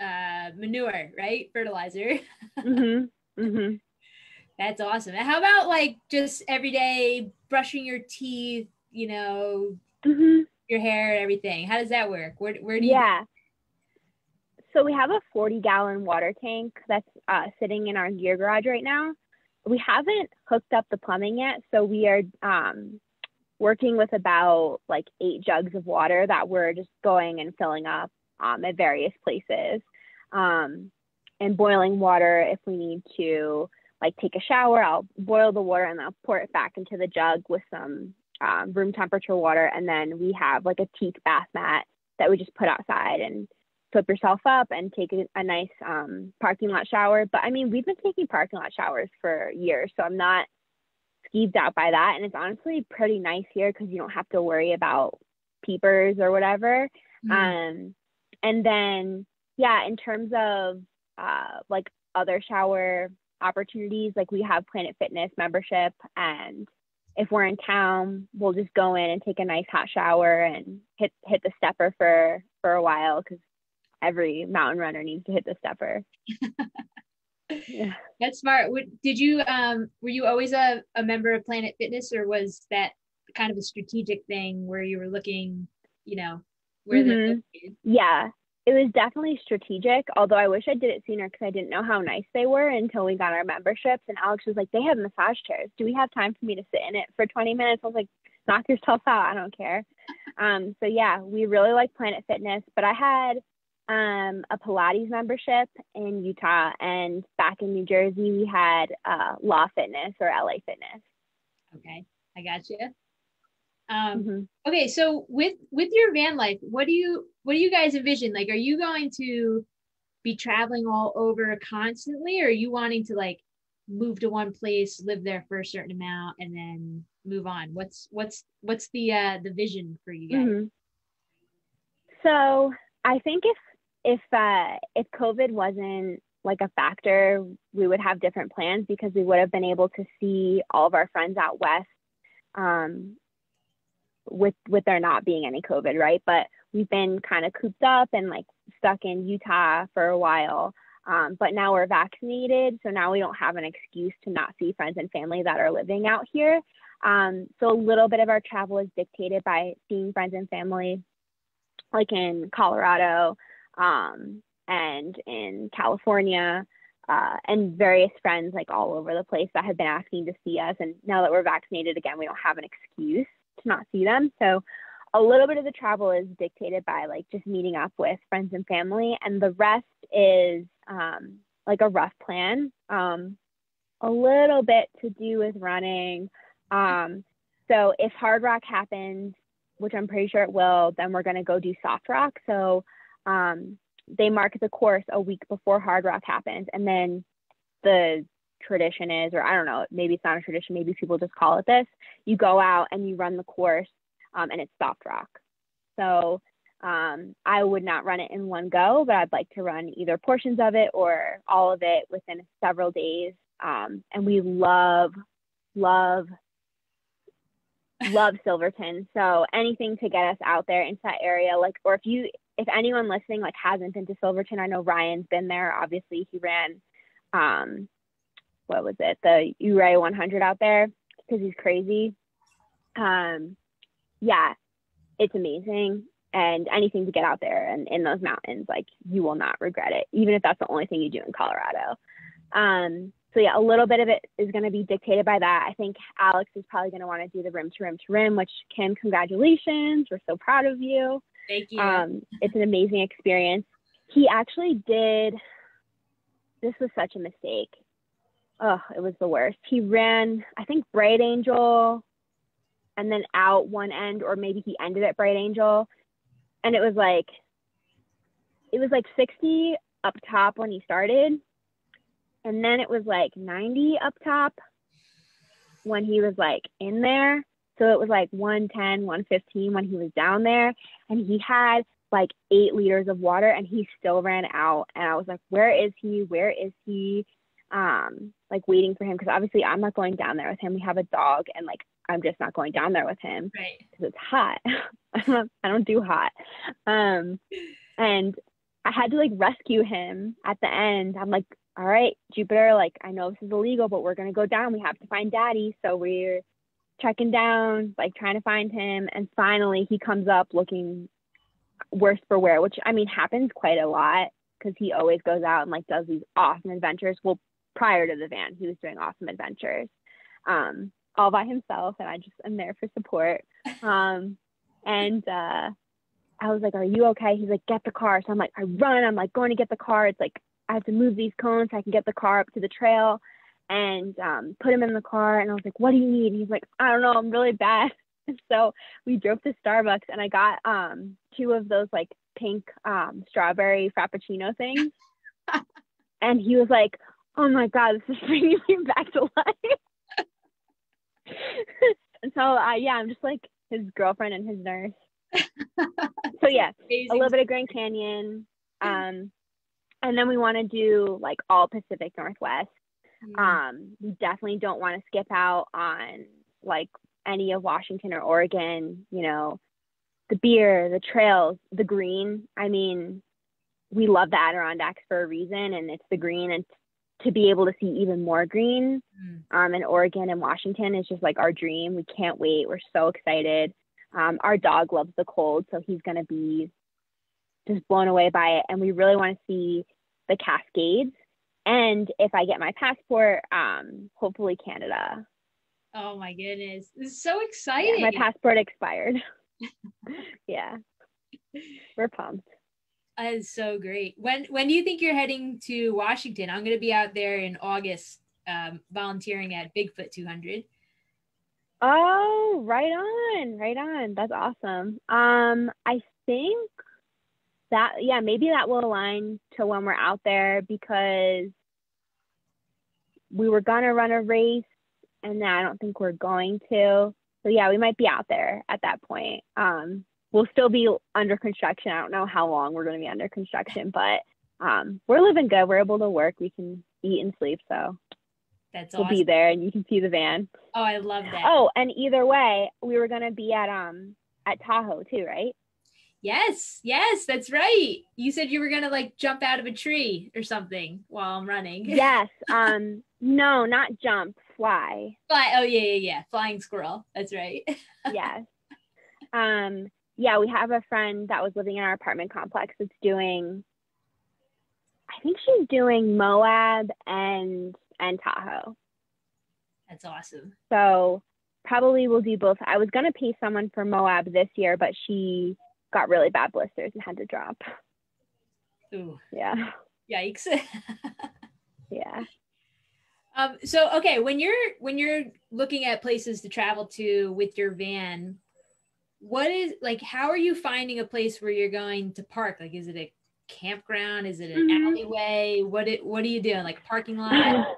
uh, manure, right? Fertilizer. (laughs) mhm. Mhm. That's awesome. How about like just every day brushing your teeth? You know, mm-hmm. your hair and everything. How does that work? Where where do you? Yeah. So we have a 40 gallon water tank that's uh, sitting in our gear garage right now. we haven't hooked up the plumbing yet, so we are um, working with about like eight jugs of water that we're just going and filling up um, at various places, um, and boiling water if we need to like take a shower. I'll boil the water and I'll pour it back into the jug with some um, room temperature water, and then we have like a teak bath mat that we just put outside and flip yourself up and take a, a nice um, parking lot shower. But I mean, we've been taking parking lot showers for years, so I'm not skeeved out by that. And it's honestly pretty nice here because you don't have to worry about peepers or whatever. Mm-hmm. Um, and then, yeah, in terms of uh, like other shower opportunities, like we have Planet Fitness membership and if we're in town, we'll just go in and take a nice hot shower and hit hit the stepper for for a while because every mountain runner needs to hit the stepper. yeah. (laughs) That's smart. Did you um were you always a, a member of Planet Fitness or was that kind of a strategic thing where you were looking, you know, where mm-hmm. the Yeah. It was definitely strategic, although I wish I did it sooner because I didn't know how nice they were until we got our memberships. And Alex was like, They have massage chairs. Do we have time for me to sit in it for 20 minutes? I was like, Knock yourself out. I don't care. Um, so, yeah, we really like Planet Fitness, but I had um, a Pilates membership in Utah, and back in New Jersey, we had uh, Law Fitness or LA Fitness. Okay, I got you. Um, mm-hmm. Okay, so with with your van life, what do you what do you guys envision? Like, are you going to be traveling all over constantly, or are you wanting to like move to one place, live there for a certain amount, and then move on? What's what's what's the uh, the vision for you guys? Mm-hmm. So I think if if uh, if COVID wasn't like a factor, we would have different plans because we would have been able to see all of our friends out west um, with with there not being any COVID, right? But we've been kind of cooped up and like stuck in Utah for a while. Um, but now we're vaccinated, so now we don't have an excuse to not see friends and family that are living out here. Um, so a little bit of our travel is dictated by seeing friends and family, like in Colorado, um, and in California, uh, and various friends like all over the place that have been asking to see us. And now that we're vaccinated again, we don't have an excuse to not see them. So a little bit of the travel is dictated by like just meeting up with friends and family, and the rest is um, like a rough plan. Um, a little bit to do with running. Um, so if Hardrock happens, which I'm pretty sure it will, then we're going to go do soft rock. So um, they mark the course a week before Hardrock happens, and then the tradition is, or I don't know, maybe it's not a tradition, maybe people just call it this. You go out and you run the course, um, and it's soft rock. So um, I would not run it in one go, but I'd like to run either portions of it or all of it within several days. Um, and we love, love, love Silverton. So anything to get us out there into that area, like, or if you if anyone listening like hasn't been to Silverton, I know Ryan's been there. Obviously, he ran um what was it, the Ouray 100 out there because he's crazy. Um yeah, it's amazing and anything to get out there and in those mountains, like you will not regret it, even if that's the only thing you do in Colorado. Um so yeah, a little bit of it is going to be dictated by that. I think Alex is probably going to want to do the rim to rim to rim, which Kim, congratulations. We're so proud of you. Thank you. Um, it's an amazing experience. He actually did. This was such a mistake. Oh, it was the worst. He ran, I think, Bright Angel, and then out one end, or maybe he ended at Bright Angel, and it was like, it was like 60 up top when he started, and then it was like 90 up top when he was like in there so it was like 110, 115 when he was down there. And he had like eight liters of water and he still ran out. And I was like, where is he? Where is he? Um, like waiting for him because obviously I'm not going down there with him. We have a dog and like I'm just not going down there with him because right. it's hot. (laughs) I don't I don't do hot. Um, and I had to like rescue him at the end. I'm like, all right, Jupiter, like I know this is illegal, but we're gonna go down. We have to find daddy. So we're checking down, like trying to find him, and finally he comes up looking worse for wear, which I mean happens quite a lot because he always goes out and like does these awesome adventures. We'll prior to the van, he was doing awesome adventures, um, all by himself, and I just am there for support. Um, and uh, I was like, "Are you okay?" He's like, "Get the car." So I'm like, I run. I'm like going to get the car. It's like I have to move these cones so I can get the car up to the trail, and um, put him in the car. And I was like, "What do you need?" And he's like, "I don't know. I'm really bad." (laughs) so we drove to Starbucks, and I got um, two of those like pink um, strawberry frappuccino things. (laughs) and he was like, "Oh my god, this is (laughs) bringing me back to life." (laughs) and so, uh, yeah, I'm just like his girlfriend and his nurse. (laughs) so yeah, Amazing. a little bit of Grand Canyon, um, and then we want to do like all Pacific Northwest. Mm. Um, we definitely don't want to skip out on like any of Washington or Oregon. You know, the beer, the trails, the green. I mean, we love the Adirondacks for a reason, and it's the green, and to be able to see even more green mm. um, in Oregon and Washington is just like our dream. We can't wait. We're so excited. Um, our dog loves the cold, so he's going to be just blown away by it. And we really want to see the Cascades. And if I get my passport, um, hopefully Canada. Oh my goodness. This is so exciting. Yeah, my passport expired. (laughs) yeah. We're pumped. That is so great. When when do you think you're heading to Washington? I'm going to be out there in August, um, volunteering at Bigfoot 200. Oh, right on, right on. That's awesome. Um, I think that yeah, maybe that will align to when we're out there because we were gonna run a race, and I don't think we're going to. So yeah, we might be out there at that point. Um, we'll still be under construction. I don't know how long we're going to be under construction, but um, we're living good. We're able to work. We can eat and sleep. So that's we'll be there, and you can see the van. Oh, I love that. Oh, and either way, we were going to be at um at Tahoe too, right? Yes, yes, that's right. You said you were gonna like jump out of a tree or something while I'm running. (laughs) yes. Um. no, not jump. Fly. Fly. Oh yeah, yeah, yeah. Flying squirrel. That's right. (laughs) yes. Um yeah, we have a friend that was living in our apartment complex that's doing I think she's doing Moab and and Tahoe. That's awesome. So probably we'll do both. I was gonna pay someone for Moab this year, but she got really bad blisters and had to drop. Ooh. Yeah. Yikes. (laughs) yeah. Um, so okay, when you're when you're looking at places to travel to with your van, what is like how are you finding a place where you're going to park? Like is it a campground? Is it an mm-hmm. alleyway? What it what are you doing? Like parking lot? (laughs)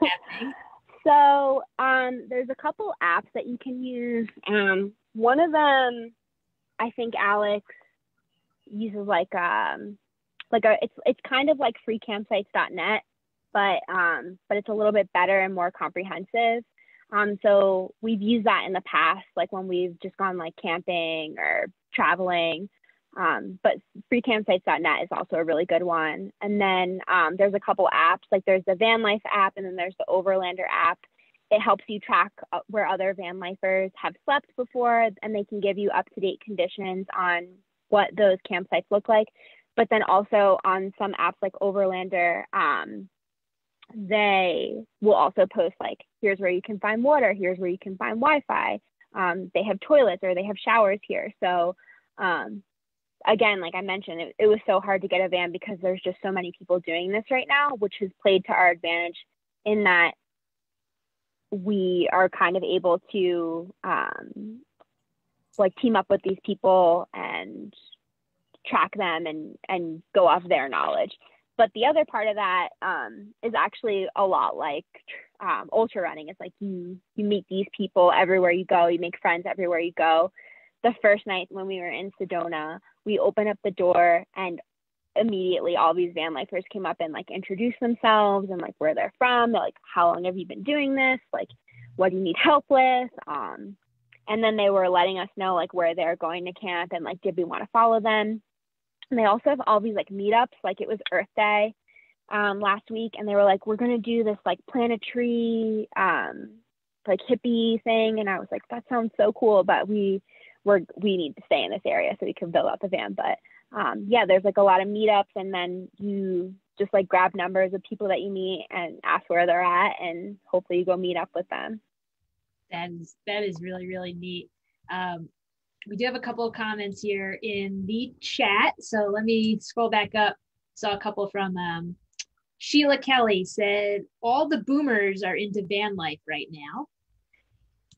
So um there's a couple apps that you can use. Um one of them i think alex uses like um like a it's it's kind of like freecampsites.net but um but it's a little bit better and more comprehensive um, so we've used that in the past, like when we've just gone like camping or traveling. Um, but freecampsites.net is also a really good one. And then um, there's a couple apps, like there's the Van Life app and then there's the Overlander app. It helps you track uh, where other van lifers have slept before and they can give you up to date conditions on what those campsites look like. But then also on some apps like Overlander, um, they will also post like here's where you can find water. Here's where you can find wi-fi. Um, they have toilets or they have showers here. So um, again like i mentioned it, it was so hard to get a van because there's just so many people doing this right now which has played to our advantage in that we are kind of able to um, like team up with these people and track them and and go off their knowledge but the other part of that um, is actually a lot like um, ultra running. It's like you you meet these people everywhere you go. You make friends everywhere you go. The first night when we were in Sedona, we opened up the door and immediately all these van lifers came up and like introduced themselves and like where they're from. They're like, how long have you been doing this? Like, what do you need help with? Um, and then they were letting us know like where they're going to camp and like did we want to follow them and they also have all these like meetups, like it was Earth Day um, last week, and they were like, we're gonna do this like plant a tree, um, like hippie thing, and I was like, that sounds so cool, but we we're we need to stay in this area so we can build out the van. But um, yeah, there's like a lot of meetups, and then you just like grab numbers of people that you meet and ask where they're at, and hopefully you go meet up with them. That is that is really really neat. Um, we do have a couple of comments here in the chat, so let me scroll back up. Saw a couple from um, Sheila Kelly said all the boomers are into van life right now,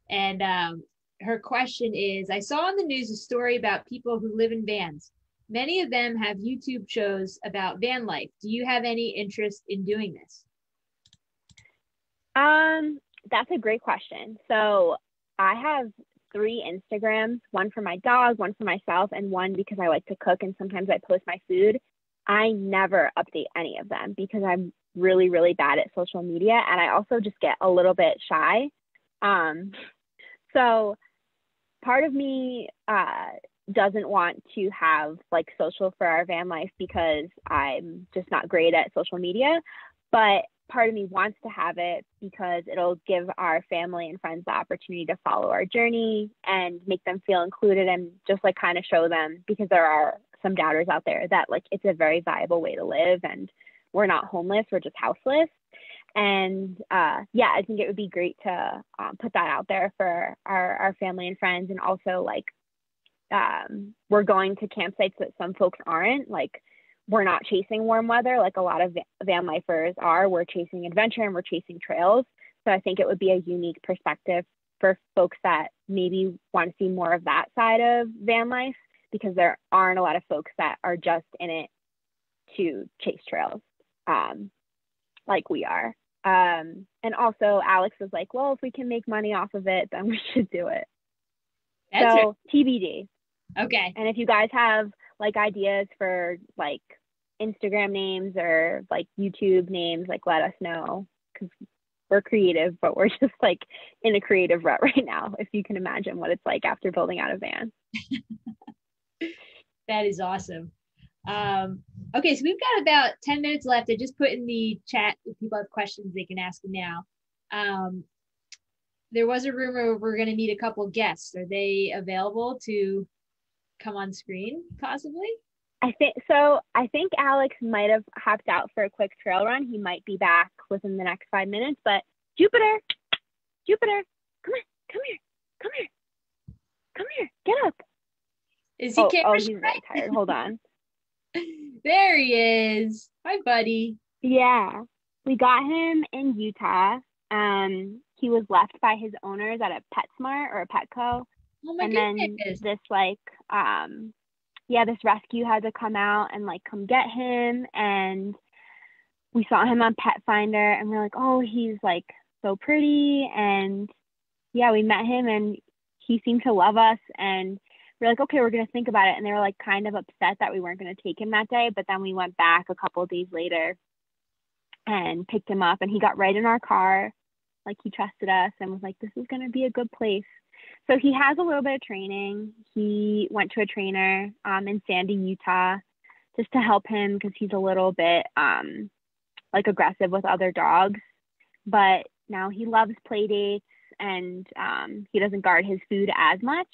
and um, her question is: I saw on the news a story about people who live in vans. Many of them have YouTube shows about van life. Do you have any interest in doing this? Um, that's a great question. So I have three Instagrams, one for my dog, one for myself, and one because I like to cook and sometimes I post my food. I never update any of them because I'm really, really bad at social media and I also just get a little bit shy. Um, so part of me uh, doesn't want to have like social for our van life because I'm just not great at social media. But part of me wants to have it because it'll give our family and friends the opportunity to follow our journey and make them feel included and just like kind of show them because there are some doubters out there that like it's a very viable way to live and we're not homeless, we're just houseless. And uh, yeah, I think it would be great to um, put that out there for our, our family and friends and also like um, we're going to campsites that some folks aren't. Like we're not chasing warm weather like a lot of van lifers are. We're chasing adventure and we're chasing trails. So I think it would be a unique perspective for folks that maybe want to see more of that side of van life because there aren't a lot of folks that are just in it to chase trails um, like we are. Um, and also, Alex was like, well, if we can make money off of it, then we (laughs) should do it. That's so, right. TBD. Okay. And if you guys have like ideas for like Instagram names or like YouTube names, like let us know because we're creative, but we're (laughs) just like in a creative rut right now. If you can imagine what it's like after building out a van. (laughs) that is awesome. Um, okay, so we've got about 10 minutes left. I just put in the chat if people have questions, they can ask them now. Um, there was a rumor we're going to meet a couple guests. Are they available to come on screen possibly? I think so. I think Alex might have hopped out for a quick trail run. He might be back within the next five minutes. But Jupiter, Jupiter, come on, come here, come here, come here, get up. Is he? Oh, oh he's very tired. Hold on. (laughs) (laughs) there he is. Hi, buddy. Yeah, we got him in Utah. Um, he was left by his owners at a PetSmart or a Petco Oh and goodness. then this like um yeah, this rescue had to come out and like come get him and we saw him on Petfinder and we're like, "Oh, he's like so pretty." And yeah, we met him and he seemed to love us and we're like, "Okay, we're going to think about it." And they were like kind of upset that we weren't going to take him that day, but then we went back a couple days later and picked him up and he got right in our car like he trusted us and was like, "This is going to be a good place." So he has a little bit of training. He went to a trainer um, in Sandy, Utah, just to help him because he's a little bit um, like aggressive with other dogs. But now he loves play dates and um, he doesn't guard his food as much.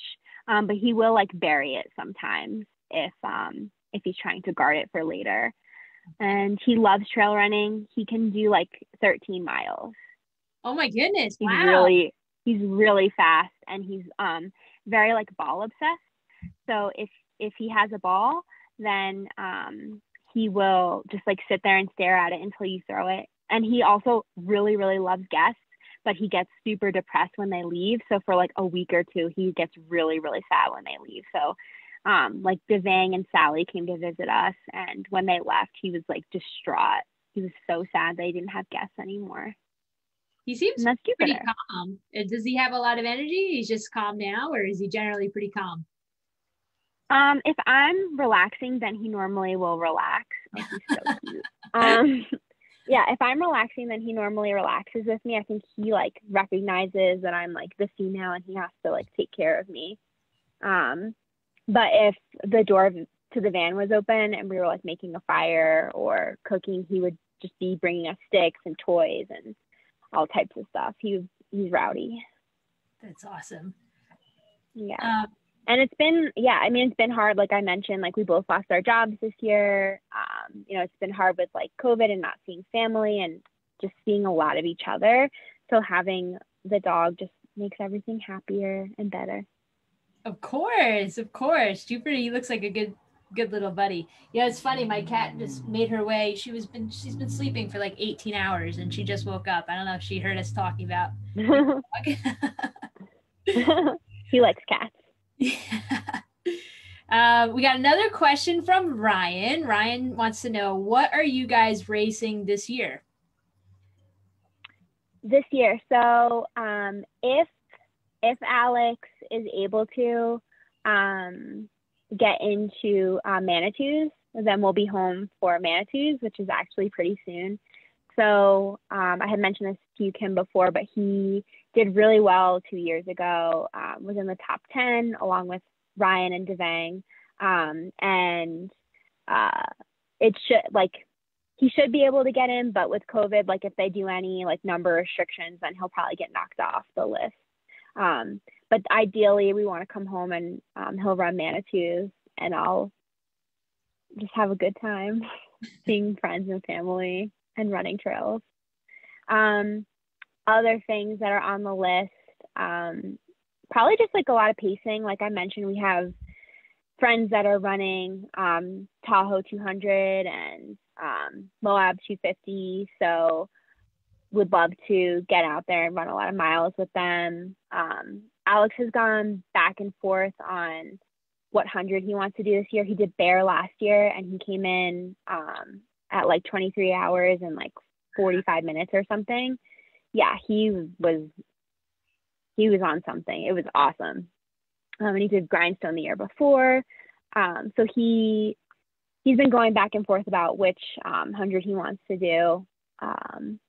Um, but he will like bury it sometimes if um, if he's trying to guard it for later. And he loves trail running. He can do like 13 miles. Oh my goodness! He's wow. really he's really fast and he's um very like ball obsessed. So if if he has a ball, then um he will just like sit there and stare at it until you throw it. And he also really really loves guests, but he gets super depressed when they leave. So for like a week or two, he gets really really sad when they leave. So um like Devang and Sally came to visit us and when they left, he was like distraught. He was so sad they didn't have guests anymore. He seems pretty calm. Uh, does he have a lot of energy? He's just calm now, or is he generally pretty calm? Um, if I'm relaxing, then he normally will relax. (laughs) Oh, so cute. um, (laughs) yeah, if I'm relaxing, then he normally relaxes with me. I think he like recognizes that I'm like the female and he has to like take care of me. Um, but if the door to the van was open and we were like making a fire or cooking, he would just be bringing us sticks and toys and all types of stuff. He's he's rowdy. That's awesome. Yeah. Uh, and it's been yeah i mean it's been hard like i mentioned like we both lost our jobs this year um, you know it's been hard with like covid and not seeing family and just seeing a lot of each other so having the dog just makes everything happier and better of course of course jupiter he looks like a good good little buddy. Yeah it's funny my cat just made her way. She was been she's been sleeping for like 18 hours and she just woke up. I don't know if she heard us talking about (laughs) he likes cats. (laughs) Uh, we got another question from Ryan. Ryan wants to know what are you guys racing this year? This year, so um, if if Alex is able to um, get into uh, Manitou's, then we'll be home for Manitou's, which is actually pretty soon. So um, I had mentioned this to you, Kim, before, but he did really well two years ago, um, was in the top 10 along with Ryan and Devang. Um, and uh, it should, like, he should be able to get in, but with COVID, like, if they do any, like, number restrictions, then he'll probably get knocked off the list. Um, but ideally, we want to come home and um, he'll run Manitou's, and I'll just have a good time (laughs) seeing friends and family and running trails. Um, other things that are on the list, um, probably just like a lot of pacing. Like I mentioned, we have friends that are running um, Tahoe 200 and um, Moab 250. So would love to get out there and run a lot of miles with them. Um, Alex has gone back and forth on what hundred he wants to do this year. He did Bear last year and he came in um, at like 23 hours and like 45 minutes or something. Yeah, he was he was on something. It was awesome. Um, and he did grindstone the year before. Um, so he he's been going back and forth about which um, hundred he wants to do. Um,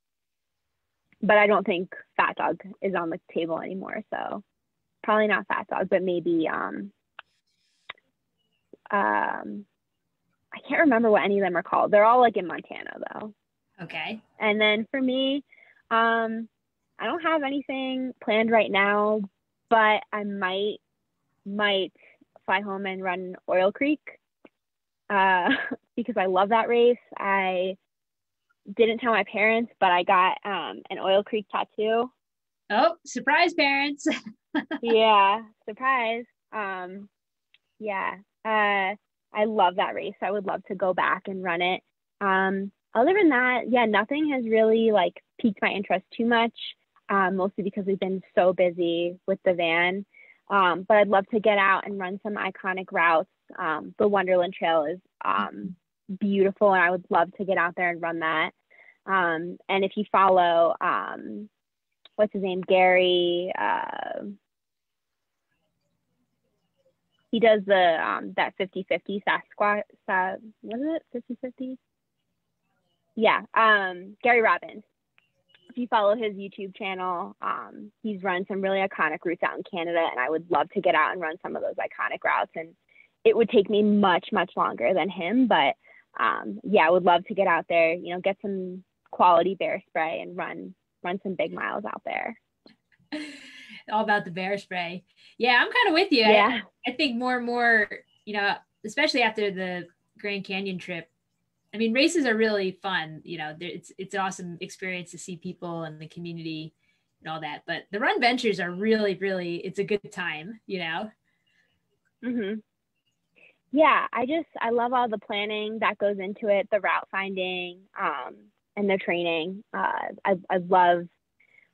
but I don't think Fat Dog is on the table anymore. So probably not Fat Dog, but maybe um, um, I can't remember what any of them are called. They're all like in Montana though. Okay. And then for me, um, I don't have anything planned right now, but I might might fly home and run Oil Creek uh, (laughs) because I love that race. I didn't tell my parents, but I got um, an Oil Creek tattoo. Oh, surprise, parents! (laughs) yeah, surprise. Um, yeah, uh, I love that race. I would love to go back and run it. Um, other than that, yeah, nothing has really like piqued my interest too much. Um, mostly because we've been so busy with the van. Um, but I'd love to get out and run some iconic routes. Um, the Wonderland Trail is um, beautiful, and I would love to get out there and run that. Um, and if you follow, um, what's his name, Gary, uh, he does the um, that 50-50 Sasquatch. Is it? 50-50? Yeah, um, Gary Robbins. If you follow his YouTube channel, um, he's run some really iconic routes out in Canada, and I would love to get out and run some of those iconic routes. And it would take me much, much longer than him, but um, yeah, I would love to get out there. You know, get some quality bear spray and run run some big miles out there. (laughs) All about the bear spray. Yeah, I'm kind of with you. Yeah. I, I think more and more, you know, especially after the Grand Canyon trip, I mean, races are really fun. You know, it's it's an awesome experience to see people and the community and all that. But the run ventures are really, really, it's a good time. You know. Mhm. Yeah, I just I love all the planning that goes into it, the route finding, um, and the training. Uh, I I love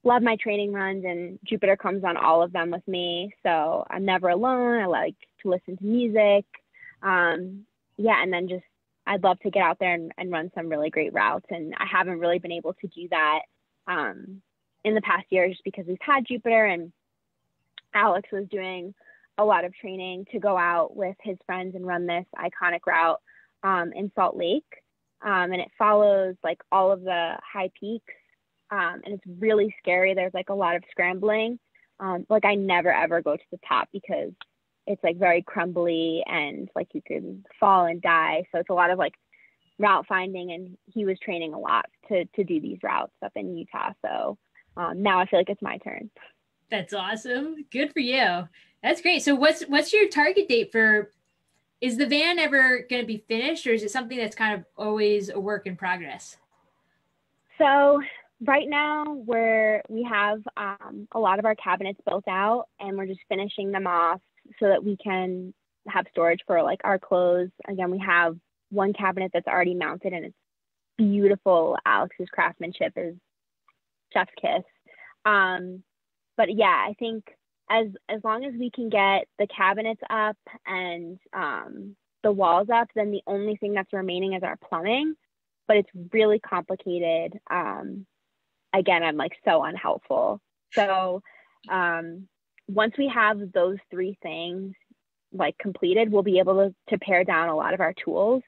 love my training runs, and Jupiter comes on all of them with me, so I'm never alone. I like to listen to music. Um, yeah, and then just I'd love to get out there and, and run some really great routes. And I haven't really been able to do that um, in the past year just because we've had Jupiter and Alex was doing a lot of training to go out with his friends and run this iconic route um, in Salt Lake. Um, and it follows like all of the high peaks. Um, and it's really scary. There's like a lot of scrambling. Um, like I never ever go to the top because it's like very crumbly and like you could fall and die. So it's a lot of like route finding and he was training a lot to to do these routes up in Utah. So um, now I feel like it's my turn. That's awesome. Good for you. That's great. So what's what's your target date for is the van ever going to be finished or is it something that's kind of always a work in progress? So right now we're we have um, a lot of our cabinets built out and we're just finishing them off so that we can have storage for like our clothes. Again, we have one cabinet that's already mounted and it's beautiful. Alex's craftsmanship is chef's kiss. Um, but yeah, I think as as long as we can get the cabinets up and um, the walls up, then the only thing that's remaining is our plumbing. But it's really complicated. Um, again, I'm like so unhelpful. So um, once we have those three things like completed, we'll be able to, to pare down a lot of our tools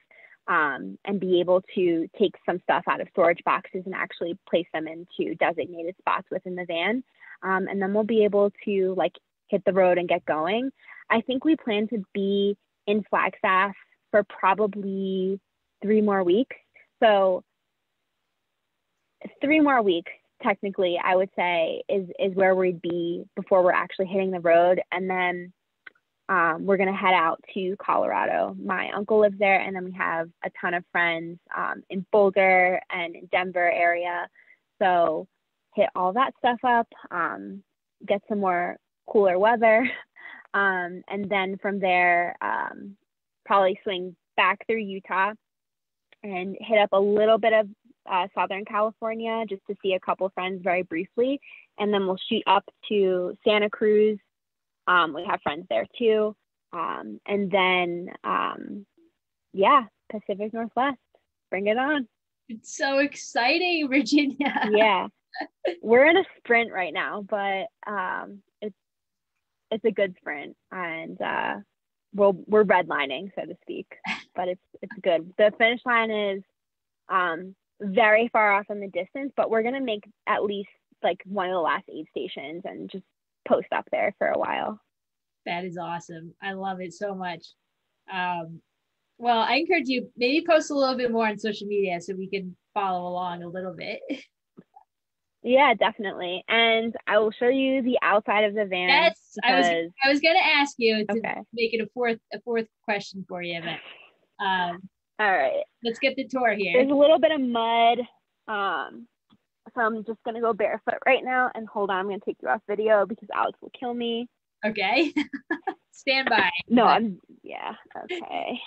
um, and be able to take some stuff out of storage boxes and actually place them into designated spots within the van. Um, and then we'll be able to like hit the road and get going. I think we plan to be in Flagstaff for probably three more weeks. So three more weeks technically I would say is is where we'd be before we're actually hitting the road and then um, we're going to head out to Colorado. My uncle lives there, and then we have a ton of friends um, in Boulder and Denver area. So hit all that stuff up, um, get some more cooler weather, (laughs) um, and then from there, um, probably swing back through Utah and hit up a little bit of uh, Southern California just to see a couple friends very briefly, and then we'll shoot up to Santa Cruz um, we have friends there too. Um, and then, um, yeah, Pacific Northwest, bring it on. It's so exciting, (laughs) Virginia. yeah, we're in a sprint right now, but um, it's it's a good sprint, and uh, we're we're redlining, so to speak. But it's it's good. The finish line is um, very far off in the distance, but we're gonna make at least like one of the last aid stations and just post up there for a while. That is awesome. I love it so much. Um, well, I encourage you maybe post a little bit more on social media so we can follow along a little bit. (laughs) Yeah, definitely. And I will show you the outside of the van. Yes, because... I was I was gonna ask you to okay. make it a fourth a fourth question for you, but um all right. Let's get the tour here. There's a little bit of mud. Um so I'm just gonna go barefoot right now and hold on, I'm gonna take you off video because Alex will kill me. Okay. (laughs) Stand by. (laughs) No, I'm yeah, okay. Okay.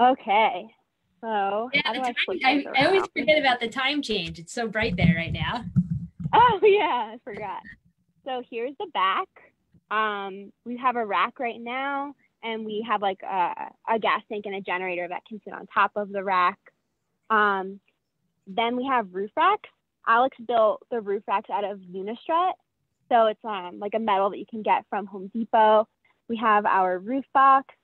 Okay. So yeah, I, I, I always forget about the time change. It's so bright there right now. Oh (laughs) yeah, I forgot. So here's the back. Um, we have a rack right now, and we have like a, a gas tank and a generator that can sit on top of the rack. Um, then we have roof racks. Alex built the roof racks out of Unistrut. So it's um, like a metal that you can get from Home Depot. We have our roof box.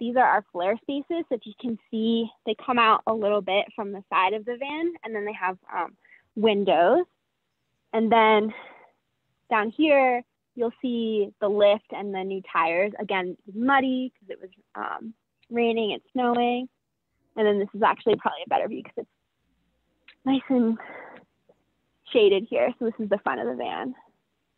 These are our flare spaces. So if you can see, they come out a little bit from the side of the van, and then they have um, windows. And then down here, you'll see the lift and the new tires. Again, muddy because it was um, raining and snowing. And then this is actually probably a better view because it's nice and shaded here. So this is the front of the van.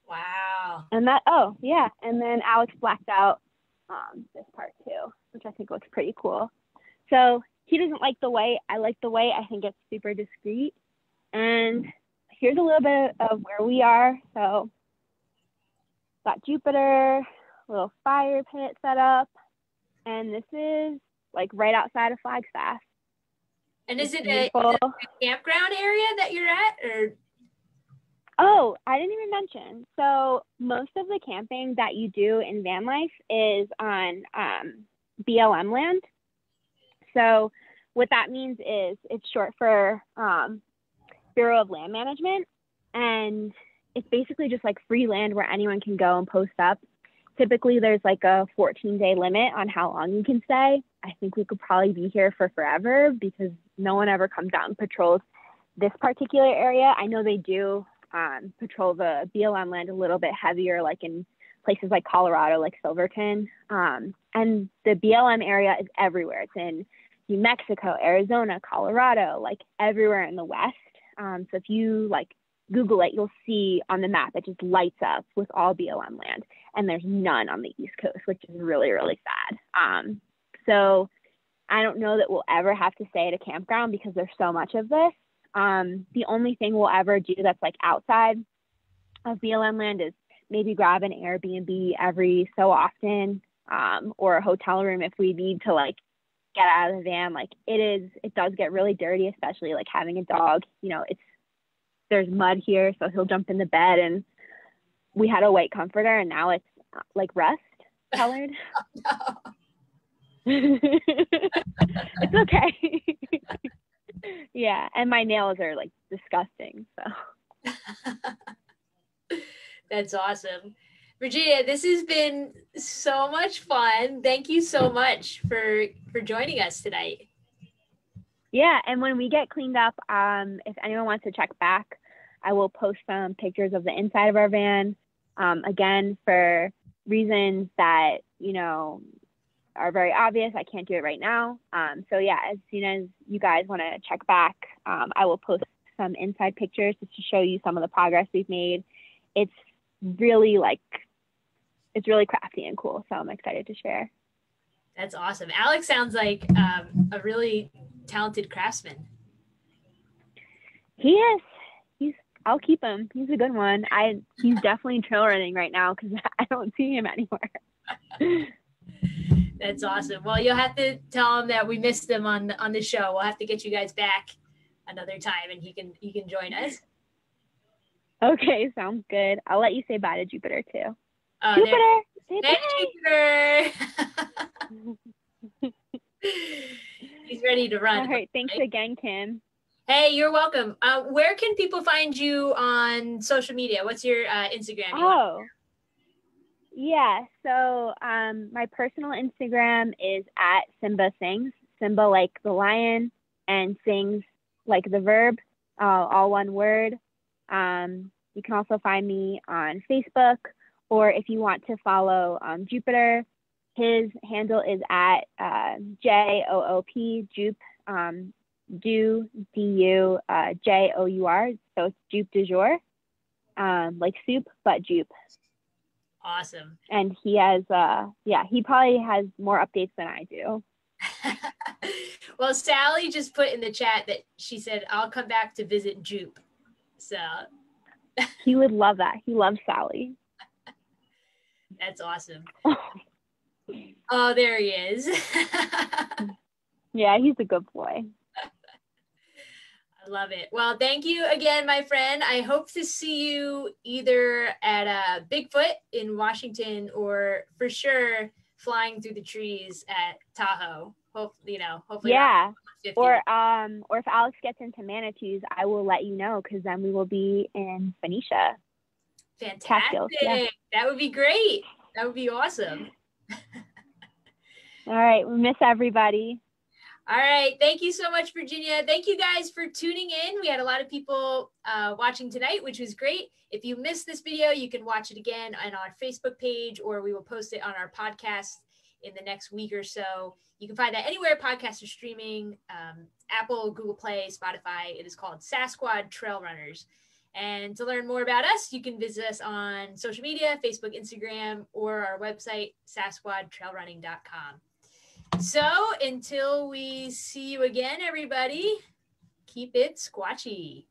Wow. And that, oh, yeah. And then Alex blacked out um, this part too, which I think looks pretty cool. So he doesn't like the white. I like the white. I think it's super discreet. And here's a little bit of where we are. So got Jupiter, little fire pit set up. And this is like right outside of Flagstaff. And is it, a, is it a campground area that you're at or Oh, I didn't even mention. So most of the camping that you do in van life is on um, BLM land. So what that means is it's short for um, Bureau of Land Management, and it's basically just like free land where anyone can go and post up. Typically, there's like a 14 day limit on how long you can stay. I think we could probably be here for forever because no one ever comes out and patrols this particular area. I know they do um, patrol the BLM land a little bit heavier, like in places like Colorado, like Silverton. Um, and the BLM area is everywhere. It's in New Mexico, Arizona, Colorado, like everywhere in the West. Um, so if you like Google it, you'll see on the map it just lights up with all BLM land, and there's none on the East Coast, which is really really sad. Um, so I don't know that we'll ever have to stay at a campground because there's so much of this. Um, the only thing we'll ever do that's like outside of BLM land is maybe grab an Airbnb every so often um, or a hotel room if we need to like get out of the van. Like it is, it does get really dirty, especially like having a dog. You know, it's there's mud here, so he'll jump in the bed. And we had a white comforter, and now it's like rust colored. (laughs) (laughs) it's okay. (laughs) yeah, and my nails are like disgusting. So (laughs) that's awesome. Virginia, this has been so much fun. Thank you so much for for joining us tonight. Yeah, and when we get cleaned up, um, if anyone wants to check back, I will post some pictures of the inside of our van. Um, again, for reasons that you know are very obvious, I can't do it right now. Um, so yeah, as soon as you guys want to check back, um, I will post some inside pictures just to show you some of the progress we've made. It's really like it's really crafty and cool. So I'm excited to share. That's awesome. Alex sounds like um, a really talented craftsman. He is. He's. I'll keep him. He's a good one. I. He's definitely trail running right now because (laughs) I don't see him anywhere. (laughs) That's awesome. Well, you'll have to tell him that we missed him on the, on the show. We'll have to get you guys back another time, and he can he can join us. Okay, sounds good. I'll let you say bye to Jupiter too. Uh, Jupiter, say bye. Jupiter. (laughs) He's ready to run. All right. Thanks right? again, Kim. Hey, you're welcome. Uh, where can people find you on social media? What's your uh, Instagram? You oh, yeah. So um, my personal Instagram is at Simba Sings. Simba like the lion, and sings like the verb, uh, all one word. Um, you can also find me on Facebook or if you want to follow um, Jupiter, his handle is at uh, J O O P Jupe um, do D U uh, J O U R. So it's Jupe du jour, um, like soup but Jupe. Awesome. And he has, uh, yeah, he probably has more updates than I do. (laughs) well, Sally just put in the chat that she said, I'll come back to visit Jupe. So (laughs) he would love that. He loves Sally. That's awesome. (laughs) oh, there he is. yeah, he's a good boy. I love it. Well, thank you again, my friend. I hope to see you either at uh, Bigfoot in Washington or for sure flying through the trees at Tahoe. Hope you know. Hopefully, yeah. Or um, or if Alex gets into Manitou's, I will let you know because then we will be in Phoenicia. Fantastic. Yeah. That would be great. That would be awesome. (laughs) All right. We miss everybody. All right. Thank you so much, Virginia. Thank you guys for tuning in. We had a lot of people uh, watching tonight, which was great. If you missed this video, you can watch it again on our Facebook page or we will post it on our podcast in the next week or so. You can find that anywhere podcasts are streaming um, Apple, Google Play, Spotify. It is called Sassquad Trail Runners. And to learn more about us, you can visit us on social media Facebook, Instagram, or our website, sassquadtrailrunning.com. So until we see you again, everybody, keep it squatchy.